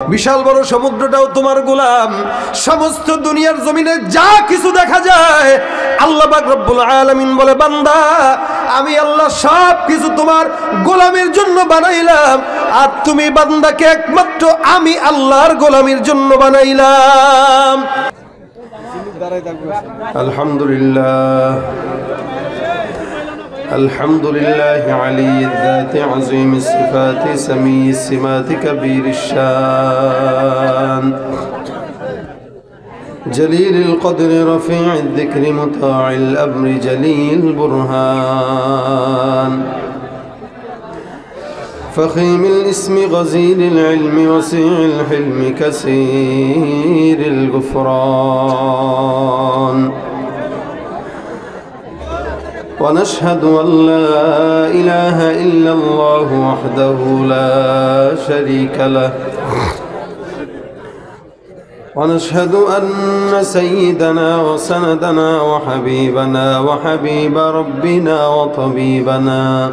বিশাল বড় সমুদ্রটাও তোমার গোলাম। সমস্ত দুনিয়ার জমিনে যা কিছু দেখা যায় আল্লাহ রব্বুল আলামিন বলে বান্দা আমি আল্লাহ সব কিছু তোমার গোলামের জন্য বানাইলাম আর তুমি বান্দাকে একমাত্র আমি আল্লাহর গোলামের জন্য বানাইলাম। আলহামদুলিল্লাহ। الحمد لله علي الذات عظيم الصفات سمي السمات كبير الشان. جليل القدر رفيع الذكر مطاع الأمر جليل البرهان. فخيم الاسم غزير العلم وسيع الحلم كثير الغفران. ونشهد أن لا إله إلا الله وحده لا شريك له. ونشهد أن سيدنا وسندنا وحبيبنا وحبيب ربنا وطبيبنا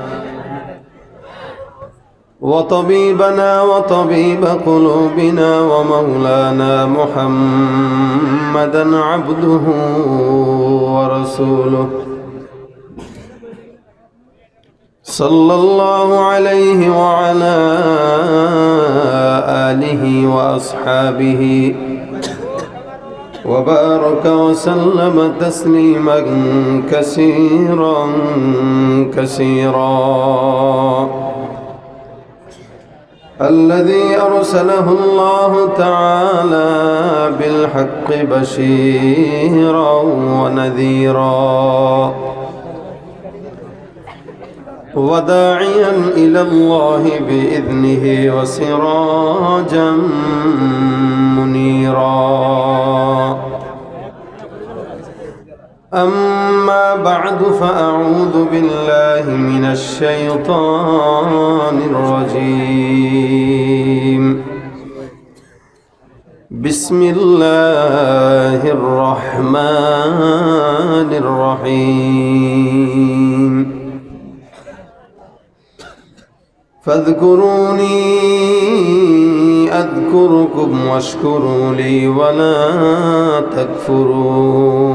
وطبيبنا وطبيب قلوبنا ومولانا محمدا عبده ورسوله. صلى الله عليه وعلى آله وأصحابه وبارك وسلم تسليما كثيرا كثيرا. الذي أرسله الله تعالى بالحق بشيرا ونذيرا. وداعيا إلى الله بإذنه وسراجا منيرا. أما بعد فأعوذ بالله من الشيطان الرجيم. بسم الله الرحمن الرحيم. فاذكروني أذكركم واشكروا لي ولا تكفرون.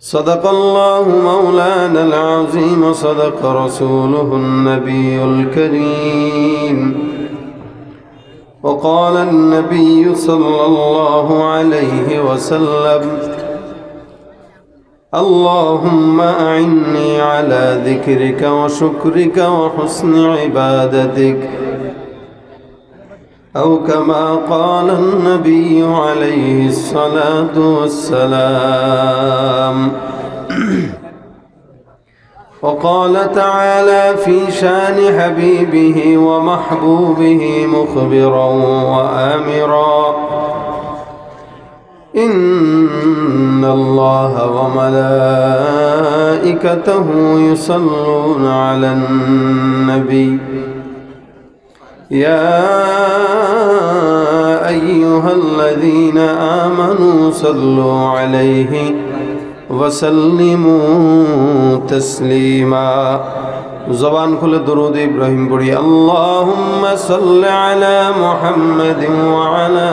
صدق الله مولانا العظيم صدق رسوله النبي الكريم. وقال النبي صلى الله عليه وسلم اللهم أعني على ذكرك وشكرك وحسن عبادتك. أو كما قال النبي عليه الصلاة والسلام. وقال تعالى في شان حبيبه ومحبوبه مخبرا وآمرا. إن الله وملائكته يصلون على النبي يا أيها الذين آمنوا صلوا عليه وسلموا تسليما زبان كل درود إبراهيم بڑي اللهم صل على محمد وعلى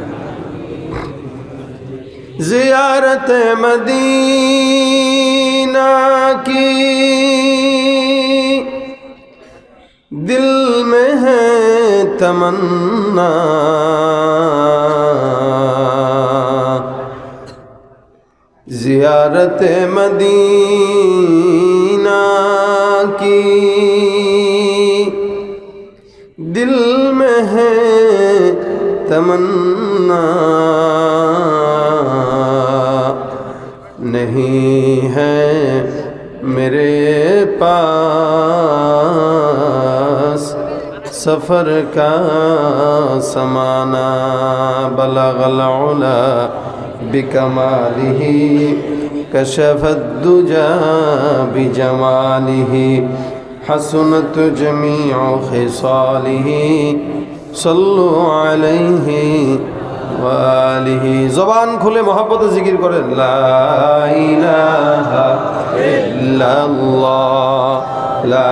زیارت مدینہ کی۔ دل میں ہے تمنا۔ زیارت مدینہ کی۔ دل میں ہے تمنا نہیں ہے میرے پاس سفر کا سمانا بلغ العلا بکمالہی کشف الدجا بجمالہی حسنت جمیع خصالہی সল্লু আলাইহি জবান খুলে মহাব্বতে জিকির করেন লাইলাহা ইল্লাল্লাহ লা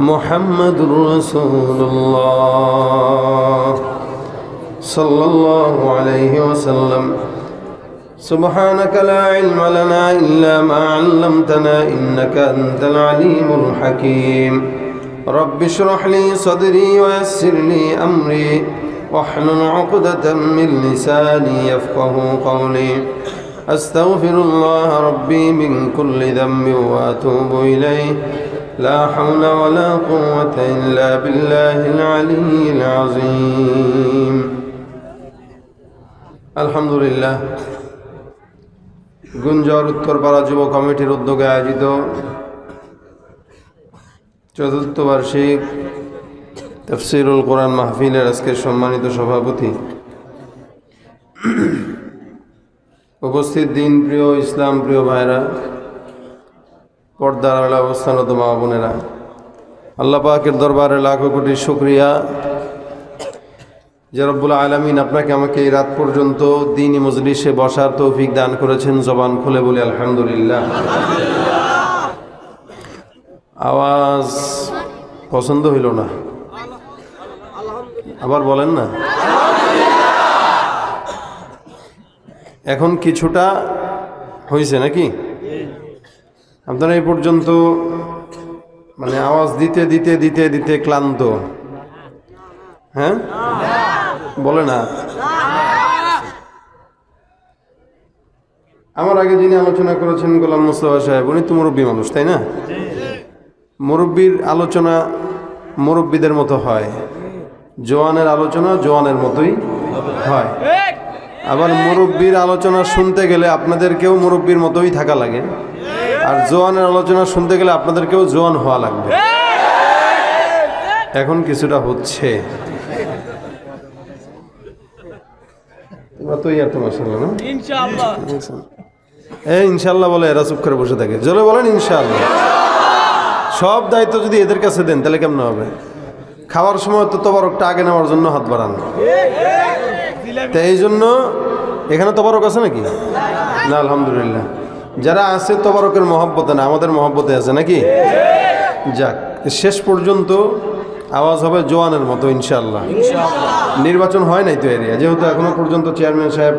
محمد رسول الله صلى الله عليه وسلم. سبحانك لا علم لنا إلا ما علمتنا إنك أنت العليم الحكيم. رب اشرح لي صدري ويسر لي أمري. واحلل عقدة من لساني يفقه قولي. أستغفر الله ربي من كل ذنب وأتوب إليه. لا حول ولا قوة إلا بالله العلي العظيم. الحمد لله গুঞ্জর উত্তরপাড়া যুব কমিটির উদ্যোগে আয়োজিত চতুর্থ বার্ষিক তফসিরুল কোরআন মাহফিলের আজকের সম্মানিত সভাপতি। উপস্থিত দিন প্রিয় ইসলাম প্রিয় ভাইরা পর্দার আড়ালে অবস্থানত মা বোনেরা। আল্লাহ পাকের দরবারে লাখো কোটি শুক্রিয়া। যে রব্বুল আলমিন আপনাকে আমাকে এই রাত পর্যন্ত দিনই মজলিসে বসার তৌফিক দান করেছেন, জবান খুলে বলে আলহামদুলিল্লাহ। আওয়াজ পছন্দ হইল না। আবার বলেন না। এখন কিছুটা হয়েছে নাকি? আপনারা এই পর্যন্ত মানে আওয়াজ দিতে দিতে দিতে দিতে ক্লান্ত। হ্যাঁ? বলে না। আমার আগে যিনি আলোচনা করেছেন গোলাম মুস্তফা সাহেব, উনি তো মুরব্বী মানুষ, তাই না? মুরব্বীর আলোচনা মুরব্বীদের মতো হয়। জোয়ানের আলোচনা জোয়ানের মতোই হয়। আবার মুরব্বীর আলোচনা শুনতে গেলে আপনাদেরকেও মুরব্বীর মতোই থাকা লাগে। আর জোয়ানের আলোচনা শুনতে গেলে আপনাদেরকেও জোয়ান হওয়া লাগবে। এখন কিছুটা হচ্ছে। তোমরা তো ইয়ার তোমার সঙ্গে না? এই ইনশাল্লাহ বলে এরা চুপ করে বসে থাকে। জলে বলেন ইনশাল্লাহ সব দায়িত্ব যদি এদের কাছে দেন তাহলে কেমন হবে? খাওয়ার সময় তো তবরকটা আগে নেওয়ার জন্য হাত বাড়ান। তা এই জন্য এখানে তবরক আছে নাকি? না আলহামদুলিল্লাহ। যারা আছে তবরকের মহব্বতে না আমাদের মহব্বতে আছে নাকি? যাক শেষ পর্যন্ত আওয়াজ হবে জোয়ানের মতো ইনশাল্লাহ নির্বাচন হয় নাই তো এরিয়া যেহেতু এখনও পর্যন্ত চেয়ারম্যান সাহেব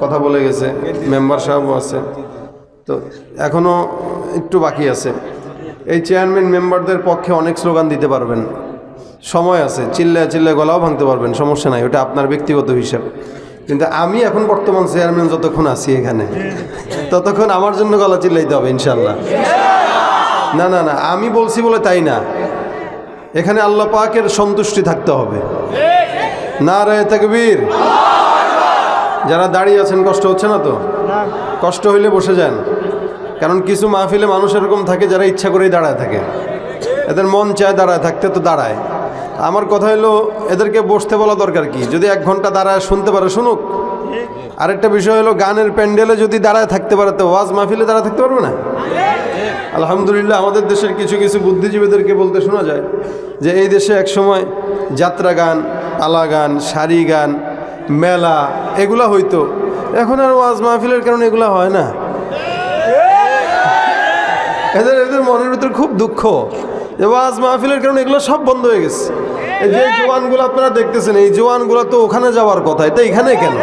কথা বলে গেছে মেম্বার সাহেবও আছে। তো এখনও একটু বাকি আছে। এই চেয়ারম্যান মেম্বারদের পক্ষে অনেক স্লোগান দিতে পারবেন। সময় আছে চিল্লায় চিল্লায় গলাও ভাঙতে পারবেন সমস্যা নাই ওটা আপনার ব্যক্তিগত হিসাব। কিন্তু আমি এখন বর্তমান চেয়ারম্যান যতক্ষণ আছি এখানে, ততক্ষণ আমার জন্য গলা চিল্লাইতে হবে ইনশাল্লাহ না না না, আমি বলছি বলে তাই না। এখানে আল্লাহ পাকের সন্তুষ্টি থাকতে হবে। না রে তাকবীর। যারা দাঁড়িয়ে আছেন, কষ্ট হচ্ছে না তো? কষ্ট হইলে বসে যান। কারণ কিছু মাহফিলে মানুষ এরকম থাকে যারা ইচ্ছা করেই দাঁড়ায় থাকে। এদের মন চায় দাঁড়ায় থাকতে, তো দাঁড়ায়। আমার কথা হলো এদেরকে বসতে বলা দরকার কি? যদি এক ঘণ্টা দাঁড়ায় শুনতে পারে, শুনুক। আরেকটা বিষয় হলো গানের প্যান্ডেলে যদি দাঁড়ায় থাকতে পারে, তো ওয়াজ মাহফিলে দাঁড়ায় থাকতে পারবে না? আলহামদুলিল্লাহ, আমাদের দেশের কিছু কিছু বুদ্ধিজীবীদেরকে বলতে শোনা যায় যে, এই দেশে একসময় যাত্রা গান পালা গান, সারি গান, মেলা, এগুলা হইতো। এখন আর ওয়াজ মাহফিলের কারণে এগুলা হয় না। এদের এদের মনের ভিতরে খুব দুঃখ। যে ওয়াজ মাহফিলের কারণে এগুলো সব বন্ধ হয়ে গেছে। যে জোয়ানগুলো আপনারা দেখতেছেন, এই জোয়ানগুলো তো ওখানে যাওয়ার কথা, এটা এখানে কেন?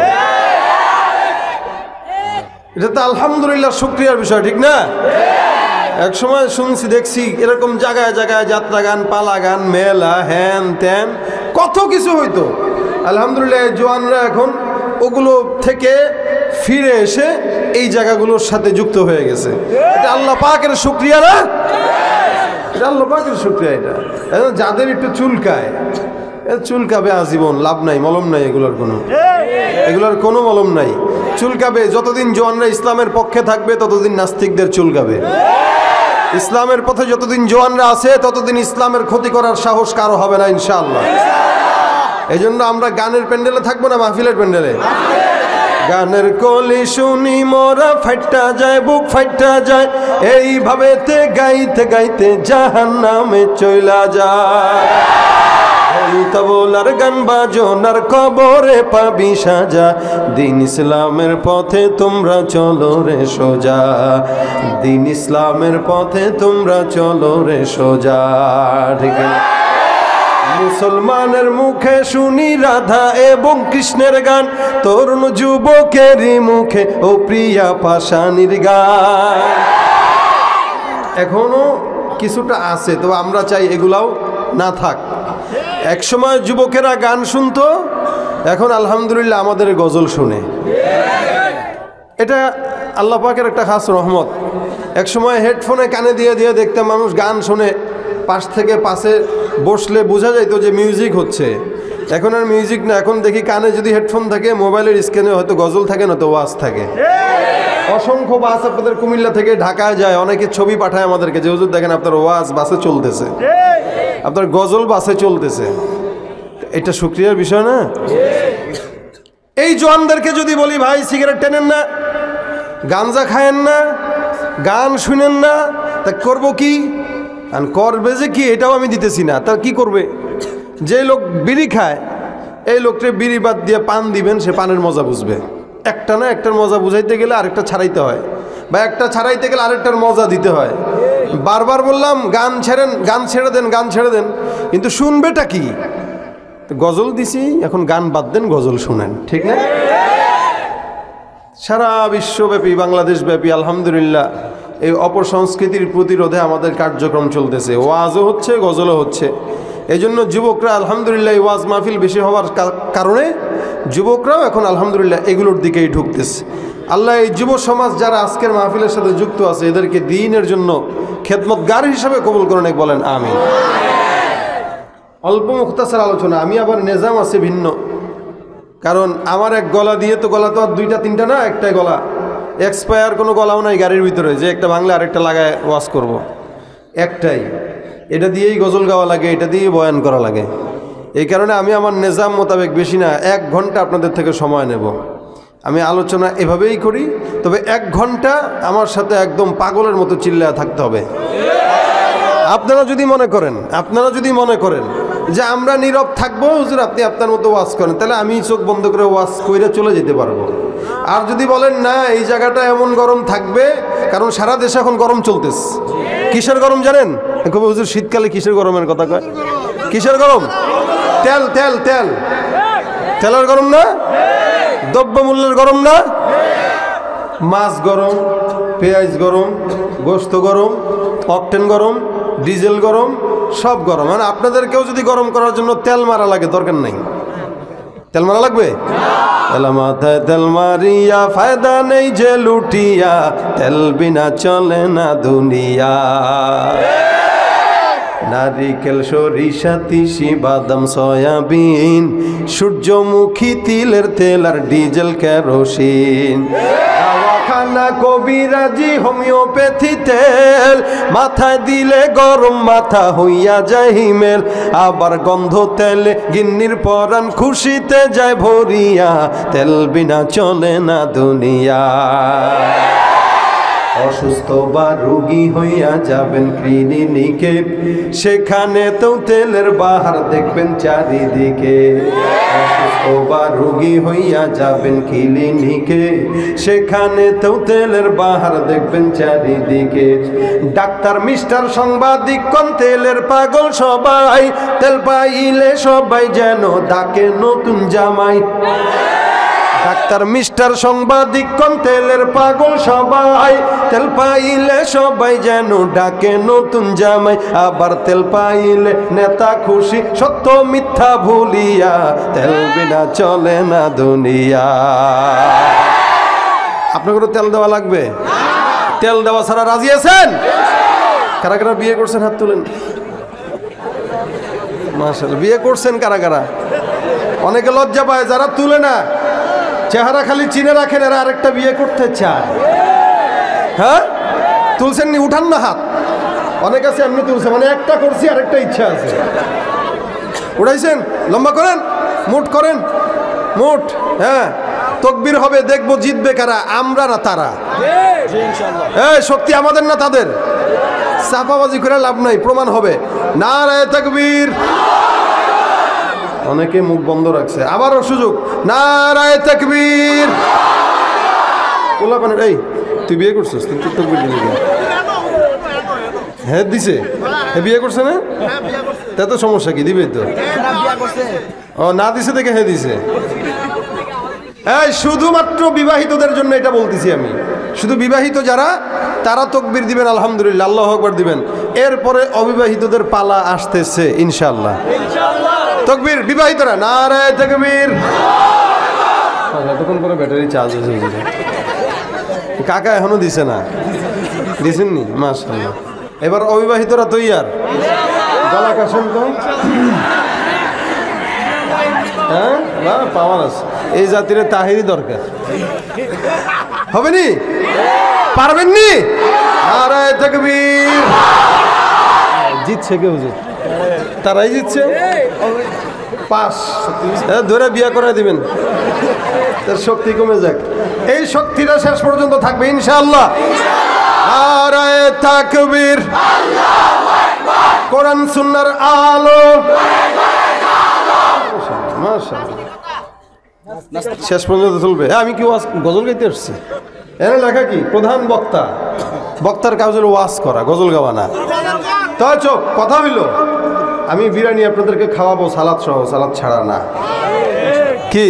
এটা তো আলহামদুলিল্লাহ শুক্রিয়ার বিষয়, ঠিক না? এক সময় শুনছি, দেখছি এরকম জায়গায় জায়গায় যাত্রা গান, পালা গান, মেলা, হ্যান ত্যান, কত কিছু হইতো। আলহামদুলিল্লাহ জোয়ানরা এখন ওগুলো থেকে ফিরে এসে এই জায়গাগুলোর সাথে যুক্ত হয়ে গেছে। এটা আল্লাহ পাকের শুক্রিয়া না? এটা আল্লাহ পাকের শুক্রিয়া এটা। এখন যাদের একটু চুলকায় চুলকাবে আজীবন, লাভ নাই, মলম নাই এগুলোর কোনো। এগুলোর কোনো মলম নাই। চুলকাবে, যতদিন জোয়ানরা ইসলামের পক্ষে থাকবে, ততদিন নাস্তিকদের চুলকাবে। ইসলামের পথে যতদিন জোয়ানরা আছে, ততদিন ইসলামের ক্ষতি করার সাহস কারও হবে না ইনশাল্লাহ এই আমরা গানের প্যান্ডেলে থাকব না, মাহফিলের প্যান্ডেলে? গানের কলি শুনি, মোরা ফাইটা যায়, বুক ফাইটা যায়। এইভাবে তে গাইতে গাইতে জাহান নামে চইলা যায়। তবলার গান বাজনার কবরে পাবি সাজা। দিন ইসলামের পথে তোমরা চলো রে সোজা। দিন ইসলামের পথে তোমরা চলো রে সোজা। ঠিক আছে? মুসলমানের মুখে শুনি রাধা এবং কৃষ্ণের গান। তরুণ যুবকেরই মুখে, ও প্রিয়া পাশানির গান। এখনও কিছুটা আছে তো আমরা চাই এগুলাও না থাক। একসময় যুবকেরা গান শুনতো, এখন আলহামদুলিল্লাহ আমাদের গজল শুনে। এটা আল্লাহ পাকের একটা খাস রহমত। একসময় হেডফোনে কানে দিয়ে দিয়ে দেখতাম মানুষ গান শুনে। পাশ থেকে পাশে বসলে বোঝা যাইতো যে মিউজিক হচ্ছে। এখন আর মিউজিক না, এখন দেখি কানে যদি হেডফোন থাকে মোবাইলের স্ক্রিনে হয়তো গজল থাকে না তো ওয়াজ থাকে। অসংখ্য বাস আপনাদের কুমিল্লা থেকে ঢাকায় যায়, অনেকে ছবি পাঠায় আমাদেরকে যে, হুজুর, দেখেন আপনার ওয়াজ বাসে চলতেছে। আপনার গজল বাসে চলতেছে। এটা শুক্রিয়ার বিষয় না? এই জোয়ানদেরকে যদি বলি, ভাই সিগারেট টেনেন না, গাঞ্জা খায়েন না, গান শুনেন না, তা করব কি? আর করবে যে কি, এটাও আমি দিতেছি না। তার কি করবে? যে লোক বিড়ি খায়, এই লোকটা বিড়ি বাদ দিয়ে পান দিবেন, সে পানের মজা বুঝবে। একটা না একটার মজা বুঝাইতে গেলে আরেকটা ছাড়াইতে হয়। বা একটা ছাড়াইতে গেলে আরেকটার মজা দিতে হয়। বারবার বললাম, গান ছেড়েন, গান ছেড়ে দেন, গান ছেড়ে দেন। কিন্তু শুনবেটা কি? গজল দিছি, এখন গান বাদ দেন, গজল শুনেন, ঠিক না? সারা বিশ্বব্যাপী, বাংলাদেশব্যাপী, আলহামদুলিল্লাহ। এই অপসংস্কৃতির প্রতিরোধে আমাদের কার্যক্রম চলতেছে। ওয়াজও হচ্ছে, গজলও হচ্ছে। এই জন্য যুবকরা আলহামদুলিল্লাহ ওয়াজ মাহফিল বেশি হওয়ার কারণে যুবকরাও এখন আলহামদুলিল্লাহ এগুলোর দিকেই ঢুকতেছে। আল্লাহ এই যুব সমাজ যারা আজকের মাহফিলের সাথে যুক্ত আছে, এদেরকে দিনের জন্য খেদমতগার হিসাবে কবুল করেন বলেন আমি অল্প মুখতাসার আলোচনা, আমি আবার নেজাম আছে ভিন্ন। কারণ আমার এক গলা দিয়ে তো গলা তো আর দুইটা, তিনটা না, একটাই গলা। এক্সপায়ার কোনো গলাও নাই গাড়ির ভিতরে, যে একটা ভাঙলে আরেকটা লাগায় ওয়াশ করব। একটাই, এটা দিয়েই গজল গাওয়া লাগে, এটা দিয়েই বয়ান করা লাগে। এই কারণে আমি আমার নিজাম মোতাবেক বেশি না, এক ঘণ্টা আপনাদের থেকে সময় নেব। আমি আলোচনা এভাবেই করি, তবে এক ঘণ্টা আমার সাথে একদম পাগলের মতো চিল্লায় থাকতে হবে। আপনারা যদি মনে করেন, আপনারা যদি মনে করেন যে আমরা নীরব থাকব, হুজুর আপনি আপনার মতো ওয়াজ করেন, তাহলে আমি চোখ বন্ধ করে ওয়াজ কইরে চলে যেতে পারব। আর যদি বলেন, না, এই জায়গাটা এমন গরম থাকবে, কারণ সারা দেশে এখন গরম চলতেছে। কিসের গরম জানেন? কবে হুজুর, শীতকালে কিসের গরমের কথা কয়? কিসের গরম? তেল তেল তেল। তেলের গরম না? দ্রব্যমূল্যের গরম না? মাছ গরম, পেঁয়াজ গরম, গোস্ত গরম, অকটেন গরম, ডিজেল গরম সব গরম। মানে আপনাদেরকেও যদি গরম করার জন্য তেল মারা লাগে, দরকার নেই। তেল মারা লাগবে? তেলা মাথায় তেল মারিয়া, ফায়দা নেই যে লুটিয়া, তেল বিনা চলে না দুনিয়া। নারিকেল সরিষা, তিসি, বাদাম, সয়াবিন, সূর্যমুখী তিলের তেল আর ডিজেল কেরোসিন। খানা কবিরাজি হোমিওপ্যাথি তেল। মাথায় দিলে গরম, মাথা হইয়া যায় হিমেল। আবার গন্ধ তেল, গিন্নির পরান খুশিতে যায় ভরিয়া। তেল বিনা চলে না দুনিয়া। অসুস্থ বা রোগী হইয়া যাবেন ক্লিনিকে। সেখানে তো তেলের বাহার দেখবেন চারিদিকে। অসুস্থ বা রোগী হইয়া যাবেন ক্লিনিকে। সেখানে তো তেলের বাহার দেখবেন চারিদিকে। ডাক্তার, মিস্টার, সাংবাদিক, কোন তেলের পাগল সবাই? তেল পাইলে সবাই যেন ডাকে নতুন জামাই। ডাক্তার মিস্টার সাংবাদিক কোন তেলের পাগল সবাই। তেল পাইলে সবাই যেন ডাকে নতুন জামাই। আবার তেল পাইলে নেতা খুশি, সত্য মিথ্যা ভুলিয়া। তেল বিনা চলে না দুনিয়া। আপনাকে তেল দেওয়া লাগবে? তেল দেওয়া ছাড়া রাজি আছেন? কারা কারা বিয়ে করছেন হাত তুলেন? মাসাল বিয়ে করছেন কারা কারা? অনেকে লজ্জা পায়, যারা তুলে না। চেহারা খালি চিনে রাখেন, এরা আরেকটা বিয়ে করতে চায়। হ্যাঁ? তুলছেন নি? উঠান না হাত। অনেক আছে, এমনি তুলছে। মানে একটা করছি, আরেকটা ইচ্ছা আছে। উঠাইছেন? লম্বা করেন? মুট করেন? মুট হ্যাঁ। তকবির হবে, দেখব জিতবে কারা, আমরা না তারা। এই, শক্তি আমাদের না তাদের? চাপাবাজি করে লাভ নাই, প্রমাণ হবে। না রায় তকবীর। অনেকে মুখ বন্ধ রাখছে। আবারও সুযোগ। না রায় তকবীর। ওলা পানের এই, তুই বিয়ে করছিস? তুই তুই তকবীর দিলি হ্যাঁ দিছে। হ্যাঁ বিয়ে করছে না? তা তো সমস্যা কি? দিবে তো। ও, না দিছে দেখে হ্যাঁ দিছে। এই, শুধুমাত্র বিবাহিতদের জন্য এটা বলতেছি আমি। শুধু বিবাহিত যারা, তারা তকবির দিবেন, আলহামদুলিল্লাহ, আল্লাহ আকবার দিবেন। এরপরে অবিবাহিতদের পালা আসতেছে ইনশাল্লাহ তকবির বিবাহিতরা না রে তকবির এতক্ষণ পরে ব্যাটারি চার্জ হয়েছে। কাকা এখনও দিছে না? দিছেন নি মাশাল্লাহ এবার অবিবাহিতরা তৈয়ার। গলা কাশেন তো? হ্যাঁ? না পাওয়ার আছে। এই জাতির তাহিরই দরকার। হবে নি? পারবেন নি? আরে তকবীর। জিতছে কেউ হুজুর তারাই জিতছে। পাস। ধরে বিয়ে করে দিবেন। তার শক্তি কমে যাক। এই শক্তিটা শেষ পর্যন্ত থাকবে, ইনশাআল্লাহ। আরে তাকবীর। কোরআন, সুন্নার আলো। শেষ পর্যন্ত চলবে। হ্যাঁ আমি কি ওয়াজ, গজল গাইতে আসছি? এর লেখা কি? প্রধান বক্তা। বক্তার কাজ হলো ওয়াজ করা, গজল গাওয়া না। তো চোখ, কথা হইল আমি বিরিয়ানি আপনাদেরকে খাওয়াবো, সালাদ সহ, সালাদ ছাড়া না। কি?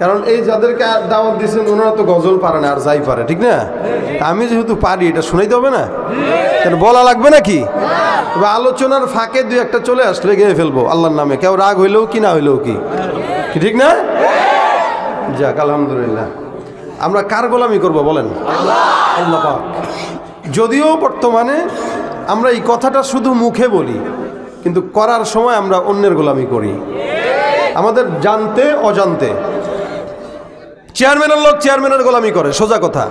কারণ এই যাদেরকে দাওয়াত দিয়েছেন, ওনারা তো গজল পারে না, আর যাই পারে, ঠিক না? আমি যেহেতু পারি, এটা শুনাইতে হবে না? তাহলে বলা লাগবে নাকি? তবে আলোচনার ফাঁকে দুই একটা চলে আসলে গিয়ে ফেলব, আল্লাহর নামে। কেউ রাগ হইলেও কি, না হইলেও কি? ঠিক না? যাক, আলহামদুলিল্লাহ। আমরা কার গোলামি করব, বলেন? যদিও বর্তমানে আমরা এই কথাটা শুধু মুখে বলি, কিন্তু করার সময় আমরা অন্যের গোলামি করি। আমাদের জানতে, অজান্তে। চেয়ারম্যানের লোক চেয়ারম্যানের গোলামি করে, সোজা কথা।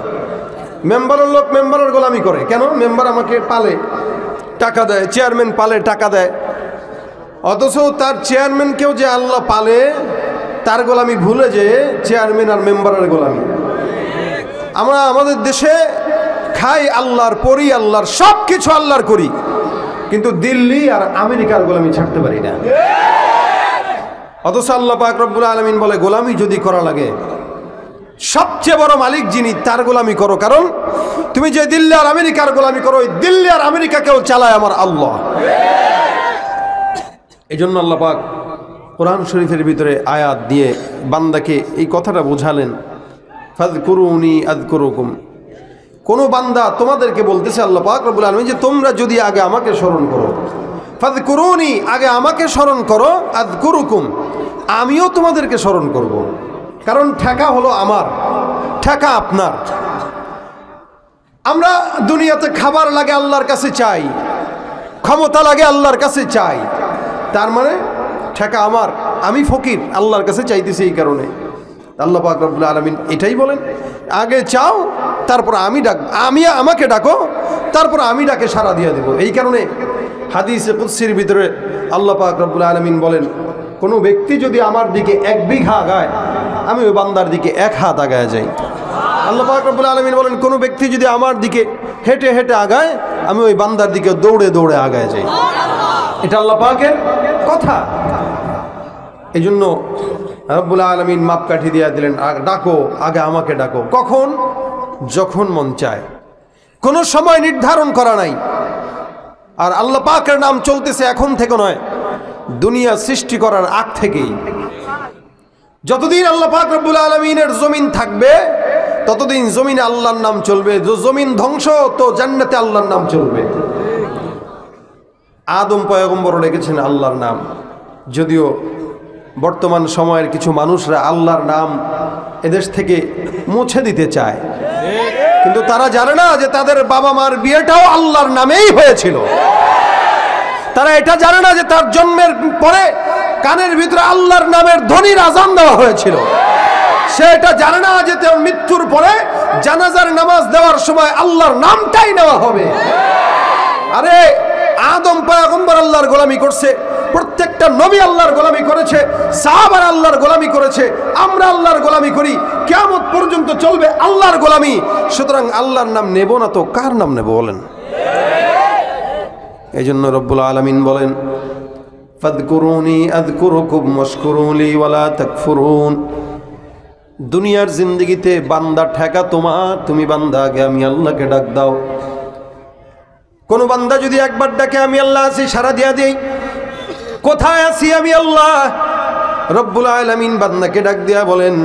মেম্বারের লোক মেম্বারের গোলামি করে। কেন? মেম্বার আমাকে পালে, টাকা দেয়, চেয়ারম্যান পালে, টাকা দেয়। অথচ তার চেয়ারম্যানকেও যে আল্লাহ পালে, তার গোলামি ভুলে যে চেয়ারম্যান আর মেম্বারের গোলামি। আমরা আমাদের দেশে খাই আল্লাহর পরি আল্লাহর সব কিছু আল্লাহর করি। কিন্তু দিল্লি আর আমেরিকার গোলামি ছাড়তে পারি না। অথচ আল্লাহ পাক রব্বুল আলমিন বলে, গোলামি যদি করা লাগে, সবচেয়ে বড় মালিক যিনি, তার গোলামি করো। কারণ তুমি যে দিল্লি আর আমেরিকার গোলামি করো, ওই দিল্লি আর আমেরিকাকেও চালায় আমার আল্লাহ। এই জন্য আল্লাহ পাক কোরআন শরীফের ভিতরে আয়াত দিয়ে বান্দাকে এই কথাটা বোঝালেন ফাদ করুনি আদ করুকুম কোনো বান্দা তোমাদেরকে বলতেছে আল্লাহ পাক রব্বুল আলমিন যে তোমরা যদি আগে আমাকে স্মরণ করো। ফাদ করুনি আগে আমাকে স্মরণ করো আদ করুকুম আমিও তোমাদেরকে স্মরণ করব। কারণ ঠেকা হলো আমার, ঠেকা আপনার। আমরা দুনিয়াতে খাবার লাগে আল্লাহর কাছে চাই, ক্ষমতা লাগে আল্লাহর কাছে চাই। তার মানে ঠেকা আমার, আমি ফকির, আল্লাহর কাছে চাইতেছি এই কারণে। আল্লাহ পাক আলমিন এটাই বলেন, আগে চাও, তারপর আমি ডাক, আমি আমাকে ডাকো, তারপর আমি ডাকে সারা দিয়ে দেবো। এই কারণে হাদিসে কুৎসির ভিতরে আল্লাহ পাক আলমিন বলেন, কোনো ব্যক্তি যদি আমার দিকে এক বিঘা আগায়, আমি ওই বান্দার দিকে এক হাত আগায় যাই। আল্লাহ পাক আলমিন বলেন, কোনো ব্যক্তি যদি আমার দিকে হেঁটে হেঁটে আগায়, আমি ওই বান্দার দিকে দৌড়ে দৌড়ে আগায় যাই। এটা আল্লাহ পাকের কথা। এই জন্য রব্বুল আলমিন মাপকাঠি দিয়ে দিলেন, "আ- ডাকো, আগে আমাকে ডাকো। কখন? যখন মন চায়। কোনো সময় নির্ধারণ করা নাই। আর আল্লাহ পাকের নাম চলতেছে এখন থেকে নয়, দুনিয়া সৃষ্টি করার আগ থেকেই। যতদিন আল্লাহ পাক রব্বুল আলমিনের জমিন থাকবে, ততদিন জমিনে আল্লাহর নাম চলবে। জমিন ধ্বংস, তো জান্নাতে আল্লাহর নাম চলবে। আদম পয়গম্বর রেখেছেন আল্লাহর নাম। যদিও বর্তমান সময়ের কিছু মানুষরা আল্লাহর নাম এদেশ থেকে মুছে দিতে চায়। কিন্তু তারা জানে না যে তাদের বাবা মার বিয়েটাও আল্লাহর নামেই হয়েছিল। তারা এটা জানে না যে তার জন্মের পরে কানের ভিতরে আল্লাহর নামের ধ্বনির আজান দেওয়া হয়েছিল। সে এটা জানে না যে তার মৃত্যুর পরে জানাজার নামাজ দেওয়ার সময় আল্লাহর নামটাই নেওয়া হবে। আরে আদম পয়গম্বর আল্লাহর গোলামি করছে। প্রত্যেকটা নবী আল্লাহর গোলামি করেছে, সাহাবার আল্লাহর গোলামি করেছে, আমরা আল্লাহর গোলামি করি কেমন পর্যন্ত চলবে আল্লাহর গোলামি। সুতরাং আল্লাহর নাম নেব না তো কার নাম নেব বলেন? এই জন্য রব্বুল আলমিন বলেন দুনিয়ার জিন্দগিতে বান্দা ঠেকা তোমার, তুমি বান্দা আগে আমি আল্লাহকে ডাক দাও। কোন বান্দা যদি একবার ডাকে, আমি আল্লাহ আছি সারা দিয়া দিই। কোথায় আছি আমি আল্লাহ? রব্বুল আলামিন বান্দাকে ডাক দিয়া বলেন,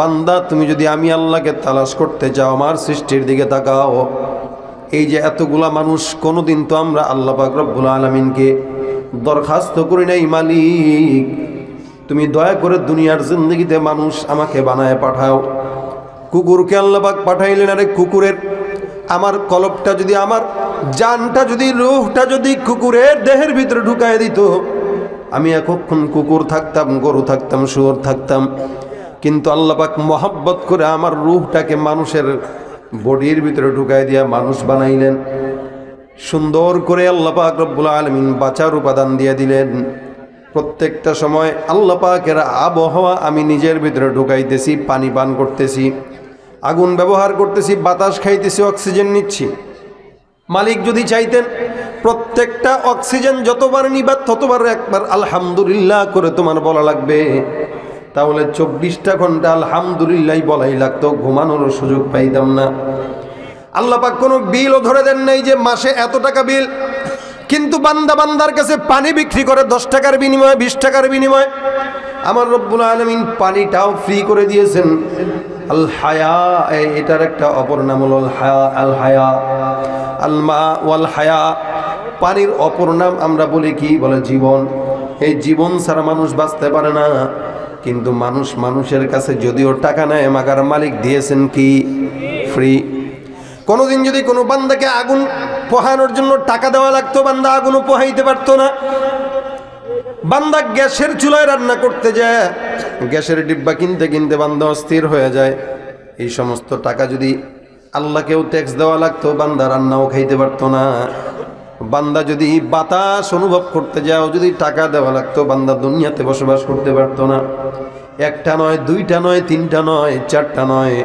বান্দা, তুমি যদি আমি আল্লাহকে তালাশ করতে চাও আমার সৃষ্টির দিকে তাকাও। এই যে এতগুলা মানুষ, কোনোদিন তো আমরা আল্লাহ পাক রব্বুল আলমিনকে দরখাস্ত করি নাই, মালিক। তুমি দয়া করে দুনিয়ার জিন্দগিতে মানুষ আমাকে বানায় পাঠাও। কুকুরকে আল্লাহ পাক পাঠাইলেন, আরে কুকুরের আমার কলপটা যদি আমার জানটা যদি, রুহটা যদি কুকুরের দেহের ভিতরে ঢুকায় দিত, আমি এতক্ষণ কুকুর থাকতাম, গরু থাকতাম, শুয়োর থাকতাম। কিন্তু আল্লাপাক মহাব্বত করে আমার রুহটাকে মানুষের বডির ভিতরে ঢুকায় দিয়া মানুষ বানাইলেন। সুন্দর করে আল্লাপাক রব্বুল আলমিন বাঁচার উপাদান দিয়ে দিলেন। প্রত্যেকটা সময় আল্লাপাকের আবহাওয়া আমি নিজের ভিতরে ঢুকাইতেছি, পানি পান করতেছি। আগুন ব্যবহার করতেছি, বাতাস খাইতেছি, অক্সিজেন নিচ্ছি। মালিক যদি চাইতেন, প্রত্যেকটা অক্সিজেন যতবার নিবা, ততবার একবার আলহামদুলিল্লাহ করে তোমার বলা লাগবে। তাহলে চব্বিশটা ঘণ্টা আলহামদুলিল্লাহ বলাই লাগতো, ঘুমানোর সুযোগ পাইতাম না। আল্লাহ পাক কোনো বিলও ধরে দেন নাই যে মাসে এত টাকা বিল। কিন্তু বান্দা বান্দার কাছে পানি বিক্রি করে, দশ টাকার বিনিময়ে, বিশ টাকার বিনিময়ে। আমার রব্বুল আলমিন পানিটাও ফ্রি করে দিয়েছেন। আল হায়া এটার একটা অপর নাম হল হায়া আল হায়া আল মা ওয়াল হায়া পানির অপর নাম আমরা বলি কি? বলে জীবন। এই জীবন ছাড়া মানুষ বাঁচতে পারে না। কিন্তু মানুষ মানুষের কাছে যদিও টাকা নেয়, মাগার মালিক দিয়েছেন কি? ফ্রি কোনোদিন যদি কোনো বান্দাকে আগুন পোহানোর জন্য টাকা দেওয়া লাগতো, বান্দা আগুনও পোহাইতে পারতো না। বান্দা গ্যাসের চুলায় রান্না করতে যায়, গ্যাসের ডিব্বা কিনতে কিনতে বান্দা অস্থির হয়ে যায়। এই সমস্ত টাকা যদি আল্লাহকেও ট্যাক্স দেওয়া লাগতো, বান্দা রান্নাও খাইতে পারতো না। বান্দা যদি বাতাস অনুভব করতে যাও যদি টাকা দেওয়া লাগতো, বান্দা দুনিয়াতে বসবাস করতে পারতো না। একটা নয়, দুইটা নয়, তিনটা নয়, চারটা নয়,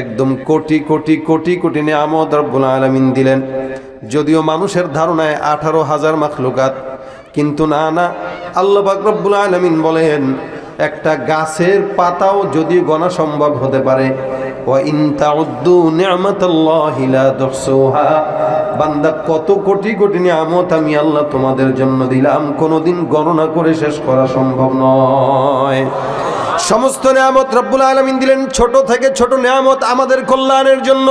একদম কোটি কোটি কোটি কোটি নিয়ামত রব্বুল আলমিন দিলেন। যদিও মানুষের ধারণায় আঠারো হাজার মাখলুকাত কিন্তু না না। আল্লাহ পাক রব্বুল আলমিন বলেন, একটা গাছের পাতাও যদি গণা সম্ভব হতে পারে বান্দা, কত কোটি কোটি নিয়ামত আমি আল্লাহ তোমাদের জন্য দিলাম, কোনোদিন গণনা করে শেষ করা সম্ভব নয়। সমস্ত নিয়ামত রব্বুল আলমিন দিলেন, ছোট থেকে ছোট নিয়ামত আমাদের কল্যাণের জন্য।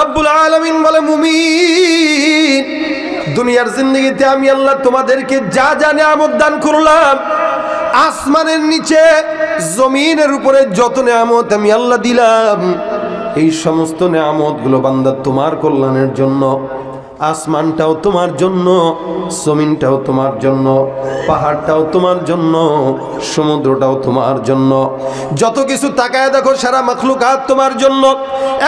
রব্বুল আলমিন বলে, মুমিন দুনিয়ার জিন্দগিতে আমি আল্লাহ তোমাদেরকে যা যা নিয়ামত দান করলাম, আসমানের নিচে, জমিনের উপরে যত নিয়ামত আমি আল্লাহ দিলাম, এই সমস্ত নিয়ামতগুলো বান্দা তোমার কল্যাণের জন্য, আসমানটাও তোমার জন্য, জমিনটাও তোমার জন্য, পাহাড়টাও তোমার জন্য, সমুদ্রটাও তোমার জন্য। যত কিছু তাকায় দেখো, সারা মখলুকাত তোমার জন্য।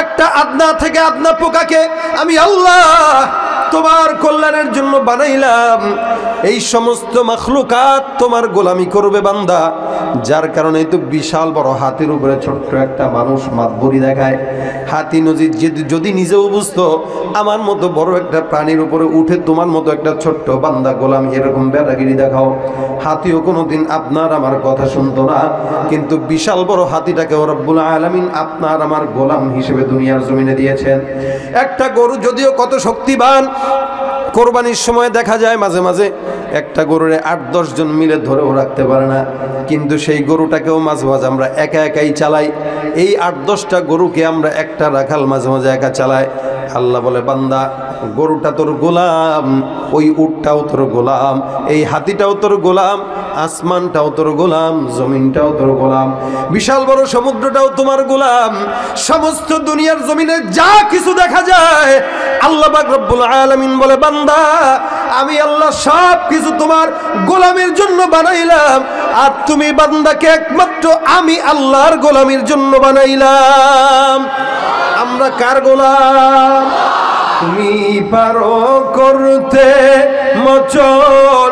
একটা আদনা থেকে আদনা পোকাকে আমি আল্লাহ তোমার কল্যাণের জন্য বানাইলাম। এই সমস্ত মখলুকাত তোমার গোলামি করবে বান্দা। যার কারণে তো বিশাল বড় হাতির উপরে ছোট্ট একটা মানুষ মাতবরি দেখায়। হাতি নজির যদি নিজেও বুঝতো, আমার মতো বড় একটা প্রাণীর উপরে উঠে তোমার মতো একটা ছোট্ট বান্দা গোলাম এরকম বেড়াগিরি দেখাও। হাতিও কোনোদিন আপনার আমার কথা শুনতো না। কিন্তু বিশাল বড় হাতিটাকে রব্বুল আলামিন আপনার আমার গোলাম হিসেবে দুনিয়ার জমিনে দিয়েছেন। একটা গরু যদিও কত শক্তিবান কোরবানির সময় দেখা যায় মাঝে মাঝে একটা গরুরে আট জন মিলে ধরেও রাখতে পারে না। কিন্তু সেই গরুটাকেও মাঝে মাঝে আমরা একা একাই চালাই। এই আট, দশটা গরুকে আমরা একটা রাখাল মাঝে মাঝে একা চালাই। আল্লাহ বলে, বান্দা, গরুটা তোর গোলাম, ওই উটটাও তোর গোলাম, এই হাতিটাও তোর গোলাম, আসমানটাও তোর গোলাম, জমিনটাও তোর গোলাম, বিশাল বড় সমুদ্রটাও তোমার গোলাম, সমস্ত দুনিয়ার জমিনে যা কিছু দেখা যায়, আল্লাহ রব্বুল আলামিন বলে, বান্দা, আমি আল্লাহ সব কিছু তোমার গোলামের জন্য বানাইলাম, আর তুমি বান্দাকে একমাত্র আমি আল্লাহর গোলামের জন্য বানাইলাম। আমরা কার গোলাম? তুমি পারো করতে মচল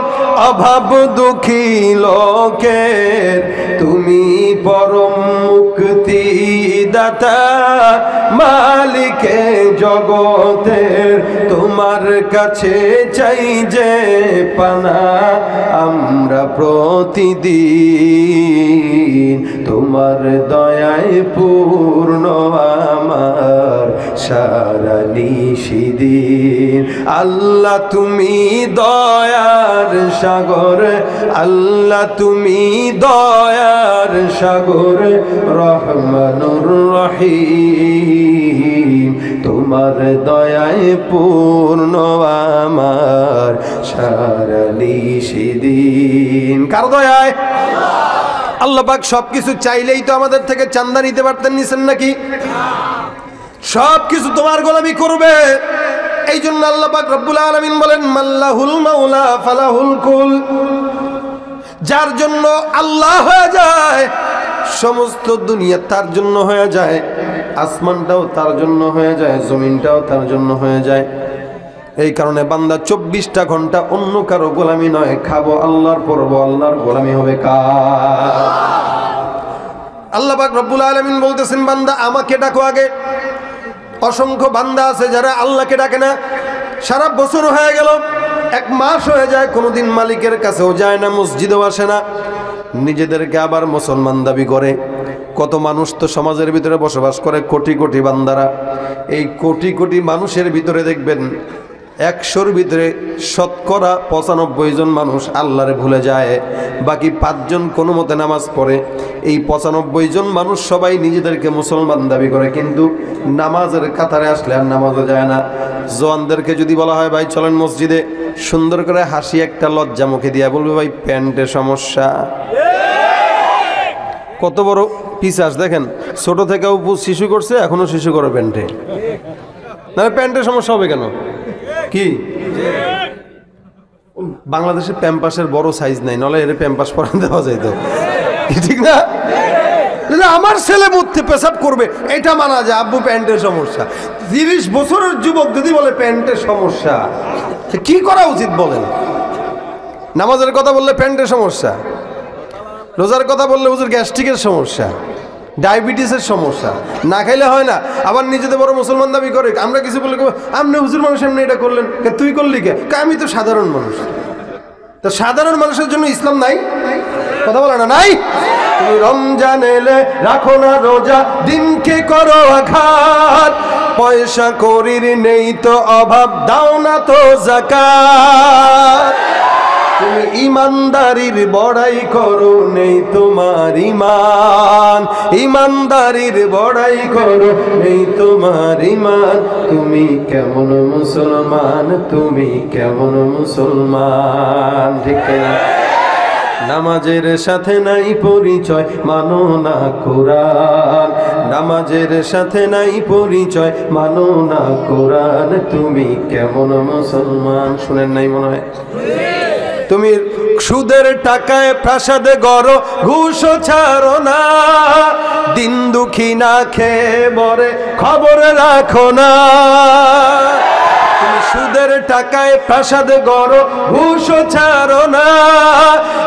অভাব দুঃখী লোকের। তুমি পরম মুক্তি দাতা মালিকে জগতের তোমার কাছে চাই যে পানা আমরা প্রতিদিন। তোমার দয়ায় পূর্ণ আমার সারা নিশিদিন আল্লাহ তুমি দয়ার সাগর, আল্লাহ তুমি দয়ার সাগর, রহমানুর রহিম। তোমার দয়ায় পূর্ণ আমার সারা নিশিদিন কার দয়ায়? আল্লাহ পাক সবকিছু চাইলেই তো আমাদের থেকে চান্দা নিতে পারতেন, নিছেন নাকি? সব কিছু তোমার গোলামি করবে। এই জন্য আল্লাহ পাক রব্বুল আলামিন বলেন, মাল্লাহুল মাওলা ফালাহুল কুল। যার জন্য আল্লাহ হয়ে যায়, সমস্ত দুনিয়া তার জন্য হয়ে যায়। আসমানটাও তার জন্য হয়ে যায়, জমিনটাও তার জন্য হয়ে যায়। এই কারণে বান্দা চব্বিশটা ঘণ্টা অন্য কারও গোলামি নয়, খাব আল্লাহর, পরব আল্লাহর, গোলামি হবে কার? আল্লাহ পাক রব্বুল আলামিন বলতেছেন, বান্দা আমাকে ডাকো আগে। অসংখ্য বান্দা আছে যারা আল্লাহকে ডাকে না। সারা বছর হয়ে গেল, এক মাস হয়ে যায়, কোনোদিন মালিকের কাছেও যায় না, মসজিদেও আসে না। নিজেদেরকে আবার মুসলমান দাবি করে। কত মানুষ তো সমাজের ভিতরে বসবাস করে কোটি কোটি বান্দারা। এই কোটি কোটি মানুষের ভিতরে দেখবেন একশোর ভিতরে শতকরা পঁচানব্বই জন মানুষ আল্লাহরে ভুলে যায়। বাকি পাঁচজন কোনো মতে নামাজ পড়ে। এই পঁচানব্বই জন মানুষ সবাই নিজেদেরকে মুসলমান দাবি করে। কিন্তু নামাজের কাতারে আসলে আর নামাজও যায় না। জোয়ানদেরকে যদি বলা হয়, ভাই, চলেন মসজিদে। সুন্দর করে হাসি একটা লজ্জা মুখে দিয়া বলবে, ভাই প্যান্টে সমস্যা। কত বড় পিসাস দেখেন, ছোট থেকে থেকেও শিশু করছে, এখনও শিশু করে প্যান্টে। না প্যান্টের সমস্যা হবে কেন? কি? বাংলাদেশে প্যাম্পাসের বড় সাইজ নাই নলে এর প্যাম্পাস পরান দেওয়া যাইতো। কি ঠিক না? আমার ছেলে মধ্যে পেশাব করবে, এটা মানা যায়, আব্বু প্যান্টের সমস্যা। তিরিশ বছরের যুবক যদি বলে প্যান্টের সমস্যা কি করা উচিত বলেন? নামাজের কথা বললে প্যান্টের সমস্যা। রোজার কথা বললে হুজুর গ্যাস্ট্রিকের সমস্যা ডায়াবেটিসের সমস্যা। না খাইলে হয় না আবার নিজেদের বড় মুসলমান দাবি করে আমরা কিছু বললে আপনি হুজুর মানুষ এমনি এটা করলেন তুই করলি কে, আমি তো সাধারণ মানুষ। তো সাধারণ মানুষের জন্য ইসলাম নাই? কথা বলে না নাই? রমজান এলে রাখো না রোজা দিনকে করো আঘাত। পয়সা করির নেই তো অভাব দাও না তো জাকাত। তুমি ইমানদারির বড়াই করো, নেই তোমার ইমান ইমানদারির বড়াই করো, নেই তোমার ইমান তুমি কেমন মুসলমান, তুমি কেমন মুসলমান, ঠিক নামাজের সাথে নাই পরিচয়, মানো না কোরআন। নামাজের সাথে নাই পরিচয়, মানো না কোরআন। তুমি কেমন মুসলমান, শুনেন নাই মনে হয়? তুমি সুদের টাকায় প্রাসাদে গড়, ঘুষ ছাড়ো না। দিন দুঃখী না খেয়ে মরে, খবর রাখো না। সুদের টাকায় প্রাসাদ গড়, ঘুষ ছাড়ো না।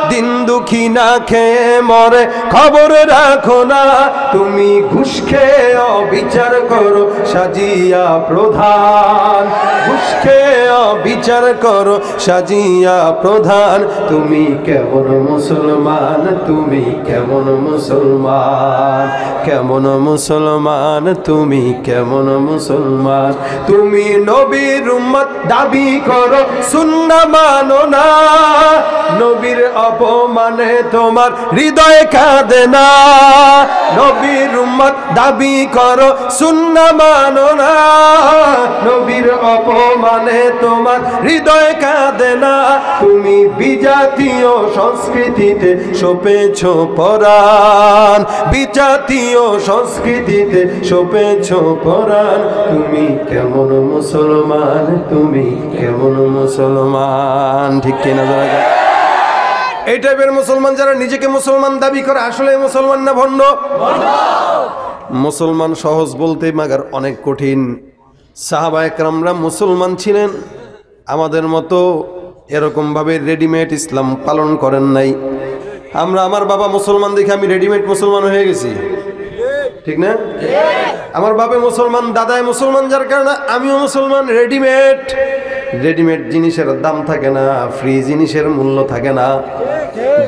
দিন দুঃখী না খেয়ে মরে, খবর রাখো না। তুমি ঘুষ খেয়ে অবিচার করো, সাজিয়া প্রধান। ঘুষ খেয়ে অবিচার করো, সাজিয়া প্রধান। তুমি কেমন মুসলমান, তুমি কেমন মুসলমান কেমন মুসলমান, তুমি কেমন মুসলমান। তুমি নবীর উম্মত দাবি করো, সুন্না মানো না। নবীর অপমানে তোমার হৃদয় কাঁদে না। নবীর উম্মত, দাবি করো, সুন্না মানো না। নবীর অপমানে তোমার হৃদয় কাঁদে না। তুমি বিজাতীয় সংস্কৃতিতে সপেছ পরাণ। বিজাতীয় সংস্কৃতিতে সপেছ পরাণ। তুমি কেমন মুসলমান? তুমি কেমন মুসলমান? ঠিক কিনা যাক এই টাইপের মুসলমান যারা নিজেকে মুসলমান দাবি করে, আসলে মুসলমান না ভণ্ড? মুসলমান সহজ বলতে মাগার অনেক কঠিন। সাহাবা একরামরা মুসলমান ছিলেন। আমাদের মতো এরকমভাবে রেডিমেড ইসলাম পালন করেন নাই। আমরা আমার বাবা মুসলমান দেখে আমি রেডিমেড মুসলমান হয়ে গেছি। ঠিক না? আমার বাবা মুসলমান, দাদায় মুসলমান যার কারণে আমিও মুসলমান রেডিমেড রেডিমেড জিনিসের দাম থাকে না ফ্রি জিনিসের মূল্য থাকে না।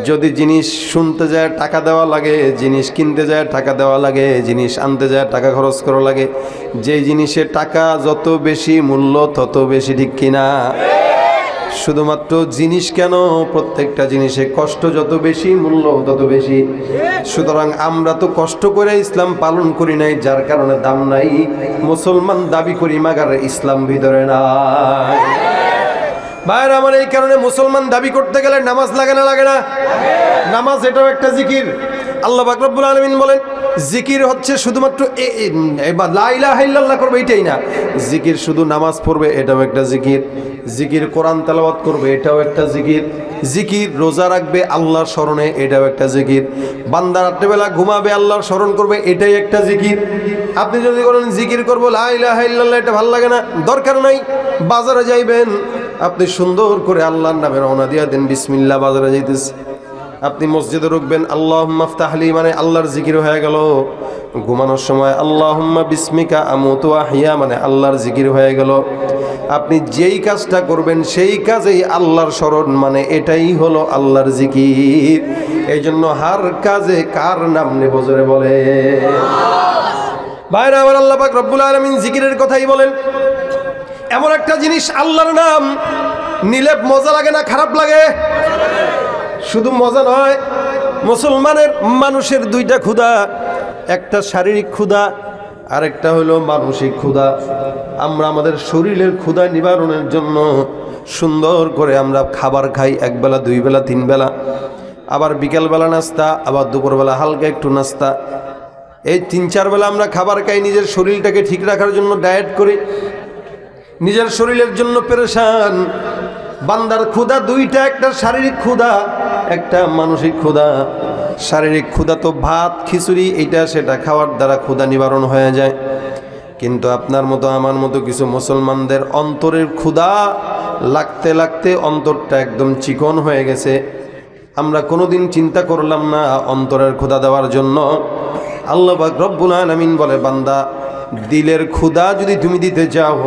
যদি জিনিস শুনতে যায়, টাকা দেওয়া লাগে, জিনিস কিনতে যায়, টাকা দেওয়া লাগে, জিনিস আনতে যায়, টাকা খরচ করা লাগে। যে জিনিসের টাকা যত বেশি মূল্য, তত বেশি ঠিক কিনা। শুধুমাত্র জিনিস কেন? প্রত্যেকটা জিনিসে কষ্ট যত বেশি, মূল্য তত বেশি। সুতরাং আমরা তো কষ্ট করে ইসলাম পালন করি নাই, যার কারণে দাম নাই। মুসলমান দাবি করি, মাগার ইসলাম ভিতরে নাই। ভাইয়ের আমার এই কারণে মুসলমান দাবি করতে গেলে নামাজ লাগে না লাগে না? নামাজ এটাও একটা জিকির। আল্লাহ বাকরবুল আলমিন বলেন জিকির হচ্ছে শুধুমাত্র লাইলা করবে এটাই না। জিকির শুধু নামাজ পড়বে, এটাও একটা জিকির। জিকির কোরআন তেলাওয়াত করবে, এটাও একটা জিকির। জিকির রোজা রাখবে, আল্লাহর স্মরণে, এটাও একটা জিকির। বান্দা রাত্রেবেলা ঘুমাবে, আল্লাহর স্মরণ করবে, এটাই একটা জিকির। আপনি যদি বলেন জিকির করব লাইলা হাইল্লাল্লাহ এটা ভালো লাগে না, দরকার নাই, বাজারে যাইবেন। আপনি সুন্দর করে আল্লাহর নামে রওনা দিয়া দেন, বিসমিল্লাহ বাজারে যাইতেছে। আপনি মসজিদে রুখবেন আল্লাহ মাফতাহলি মানে আল্লাহর জিকির হয়ে গেল। ঘুমানোর সময় আল্লাহ বিস্মিকা আমতু আহিয়া মানে আল্লাহর জিকির হয়ে গেল। আপনি যেই কাজটা করবেন, সেই কাজেই আল্লাহর স্মরণ মানে এটাই হলো আল্লাহর জিকির। এই জন্য হার কাজে কার নাম নেব জোরে বলে। ভাইরা, আমার আল্লাহ রব্বুল আলমিন জিকিরের কথাই বলেন। এমন একটা জিনিস, আল্লাহর নাম নিলে মজা লাগে না, খারাপ লাগে? শুধু মজা নয়, মুসলমানের মানুষের দুইটা ক্ষুধা, একটা শারীরিক ক্ষুধা, আরেকটা হলো মানসিক ক্ষুধা। আমরা আমাদের শরীরের ক্ষুধা নিবারণের জন্য সুন্দর করে আমরা খাবার খাই একবেলা দুই বেলা, তিন বেলা। আবার বিকেলবেলা নাস্তা, আবার দুপুরবেলা হালকা একটু নাস্তা। এই তিন, চার বেলা আমরা খাবার খাই, নিজের শরীরটাকে ঠিক রাখার জন্য ডায়েট করি। নিজের শরীরের জন্য পেরেশান বান্দার ক্ষুধা দুইটা, একটা শারীরিক ক্ষুধা, একটা মানসিক ক্ষুধা। শারীরিক ক্ষুধা তো ভাত, খিচুড়ি, এটা সেটা খাওয়ার দ্বারা ক্ষুধা নিবারণ হয়ে যায়। কিন্তু আপনার মতো, আমার মতো কিছু মুসলমানদের অন্তরের ক্ষুধা লাগতে লাগতে অন্তরটা একদম চিকন হয়ে গেছে। আমরা কোনোদিন চিন্তা করলাম না অন্তরের ক্ষুধা দেওয়ার জন্য। আল্লাহ রব্বুল আলামিন বলে, বান্দা, দিলের ক্ষুধা যদি তুমি দিতে চাও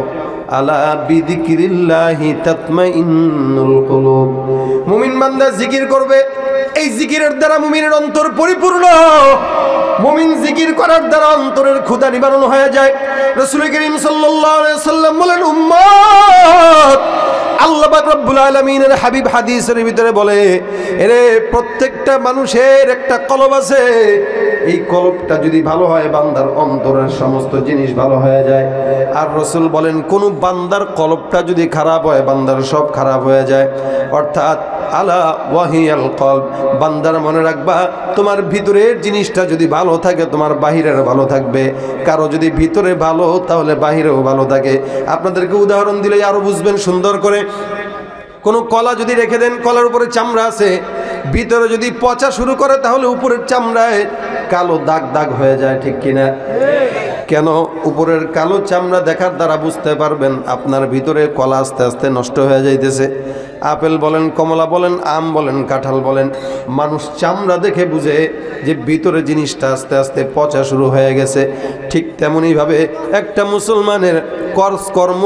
আলা বিদিকিরিল্লাহি তাতমাইন্নুল কুলুব। মুমিন বান্দা জিকির করবে এই জিকিরের দ্বারা মুমিনের অন্তর পরিপূর্ণ। মুমিন জিকির করার দ্বারা অন্তরের ক্ষুধা নিবারণ হয়ে যায়। রসুল করিম সাল্লাম বলেন, উম্মত! আল্লাহ হাবিব হাদিসের ভিতরে বলে, এরে প্রত্যেকটা মানুষের একটা কলব আছে। এই যদি ভালো হয়, বান্দার অন্তরের সমস্ত জিনিস ভালো হয়ে যায়। আর রসুল বলেন, কোন বান্দার কলবটা যদি খারাপ হয়, বান্দার সব খারাপ হয়ে যায়। অর্থাৎ আলা ওয়াহিয়াল কলব। বান্দার মনে রাখবা, তোমার ভিতরের জিনিসটা যদি ভালো থাকে, তোমার বাহিরের ভালো থাকবে। কারও যদি ভিতরে ভালো, তাহলে বাহিরেও ভালো থাকে। আপনাদেরকে উদাহরণ দিলে আরও বুঝবেন সুন্দর করে। কোনো কলা যদি রেখে দেন, কলার উপরে চামড়া আছে। ভিতরে যদি পচা শুরু করে, তাহলে উপরের চামড়ায় কালো দাগ দাগ হয়ে যায়, ঠিক কিনা? কেন? উপরের কালো চামড়া দেখার দ্বারা বুঝতে পারবেন, আপনার ভিতরে কলা আস্তে আস্তে নষ্ট হয়ে যাইতেছে। আপেল বলেন, কমলা বলেন, আম বলেন, কাঁঠাল বলেন। মানুষ চামড়া দেখে বুঝে যে ভিতরে জিনিসটা আস্তে আস্তে পচা শুরু হয়ে গেছে। ঠিক তেমনইভাবে একটা মুসলমানের কর্স কর্ম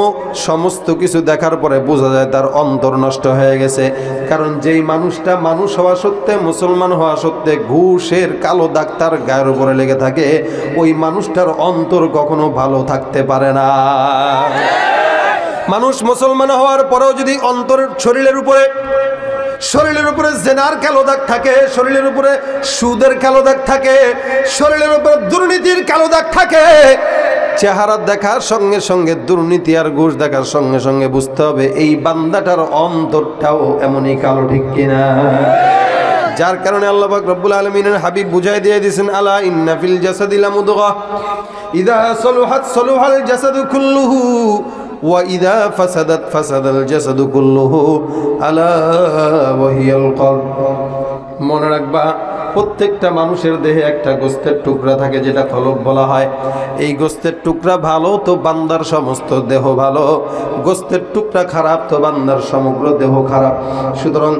সমস্ত কিছু দেখার পরে বোঝা যায় তার অন্তর নষ্ট হয়ে গেছে। কারণ যেই মানুষটা মানুষ হওয়া সত্ত্বে, মুসলমান হওয়া সত্ত্বে ঘুষের কালো ডাক্তার গায়ের উপরে লেগে থাকে, ওই মানুষটার অন্তর কখনো ভালো থাকতে পারে না। মানুষ মুসলমান হওয়ার পরেও যদি অন্তর শরীরের উপরে শরীরের উপরে জেনার কালো দাগ থাকে, শরীরের উপরে সুদের কালো দাগ থাকে, শরীরের উপরে দুর্নীতির কালো দাগ থাকে, চেহারা দেখার সঙ্গে সঙ্গে দুর্নীতি আর ঘুষ দেখার সঙ্গে সঙ্গে বুঝতে হবে এই বান্দাটার অন্তরটাও এমনই কালো, ঠিক কিনা? যার কারণে আল্লাহ পাক রব্বুল আলমিনের হাবিব বুঝাই দিয়ে দিয়েছেন, আলা ইন্না ফিল জাসাদিলা মুদগা ইদা সলুহাত সলুহাল জাসাদু কুল্লুহু وإذا فسدت فسد الجسد كله ألا وهي القلب মনে রাখবা প্রত্যেকটা মানুষের দেহে একটা গোস্তের টুকরা থাকে যেটা কলব বলা হয়। এই গোস্তের টুকরা ভালো তো বান্দার সমস্ত দেহ ভালো। গোস্তের টুকরা খারাপ তো বান্দার সমগ্র দেহ খারাপ। সুতরাং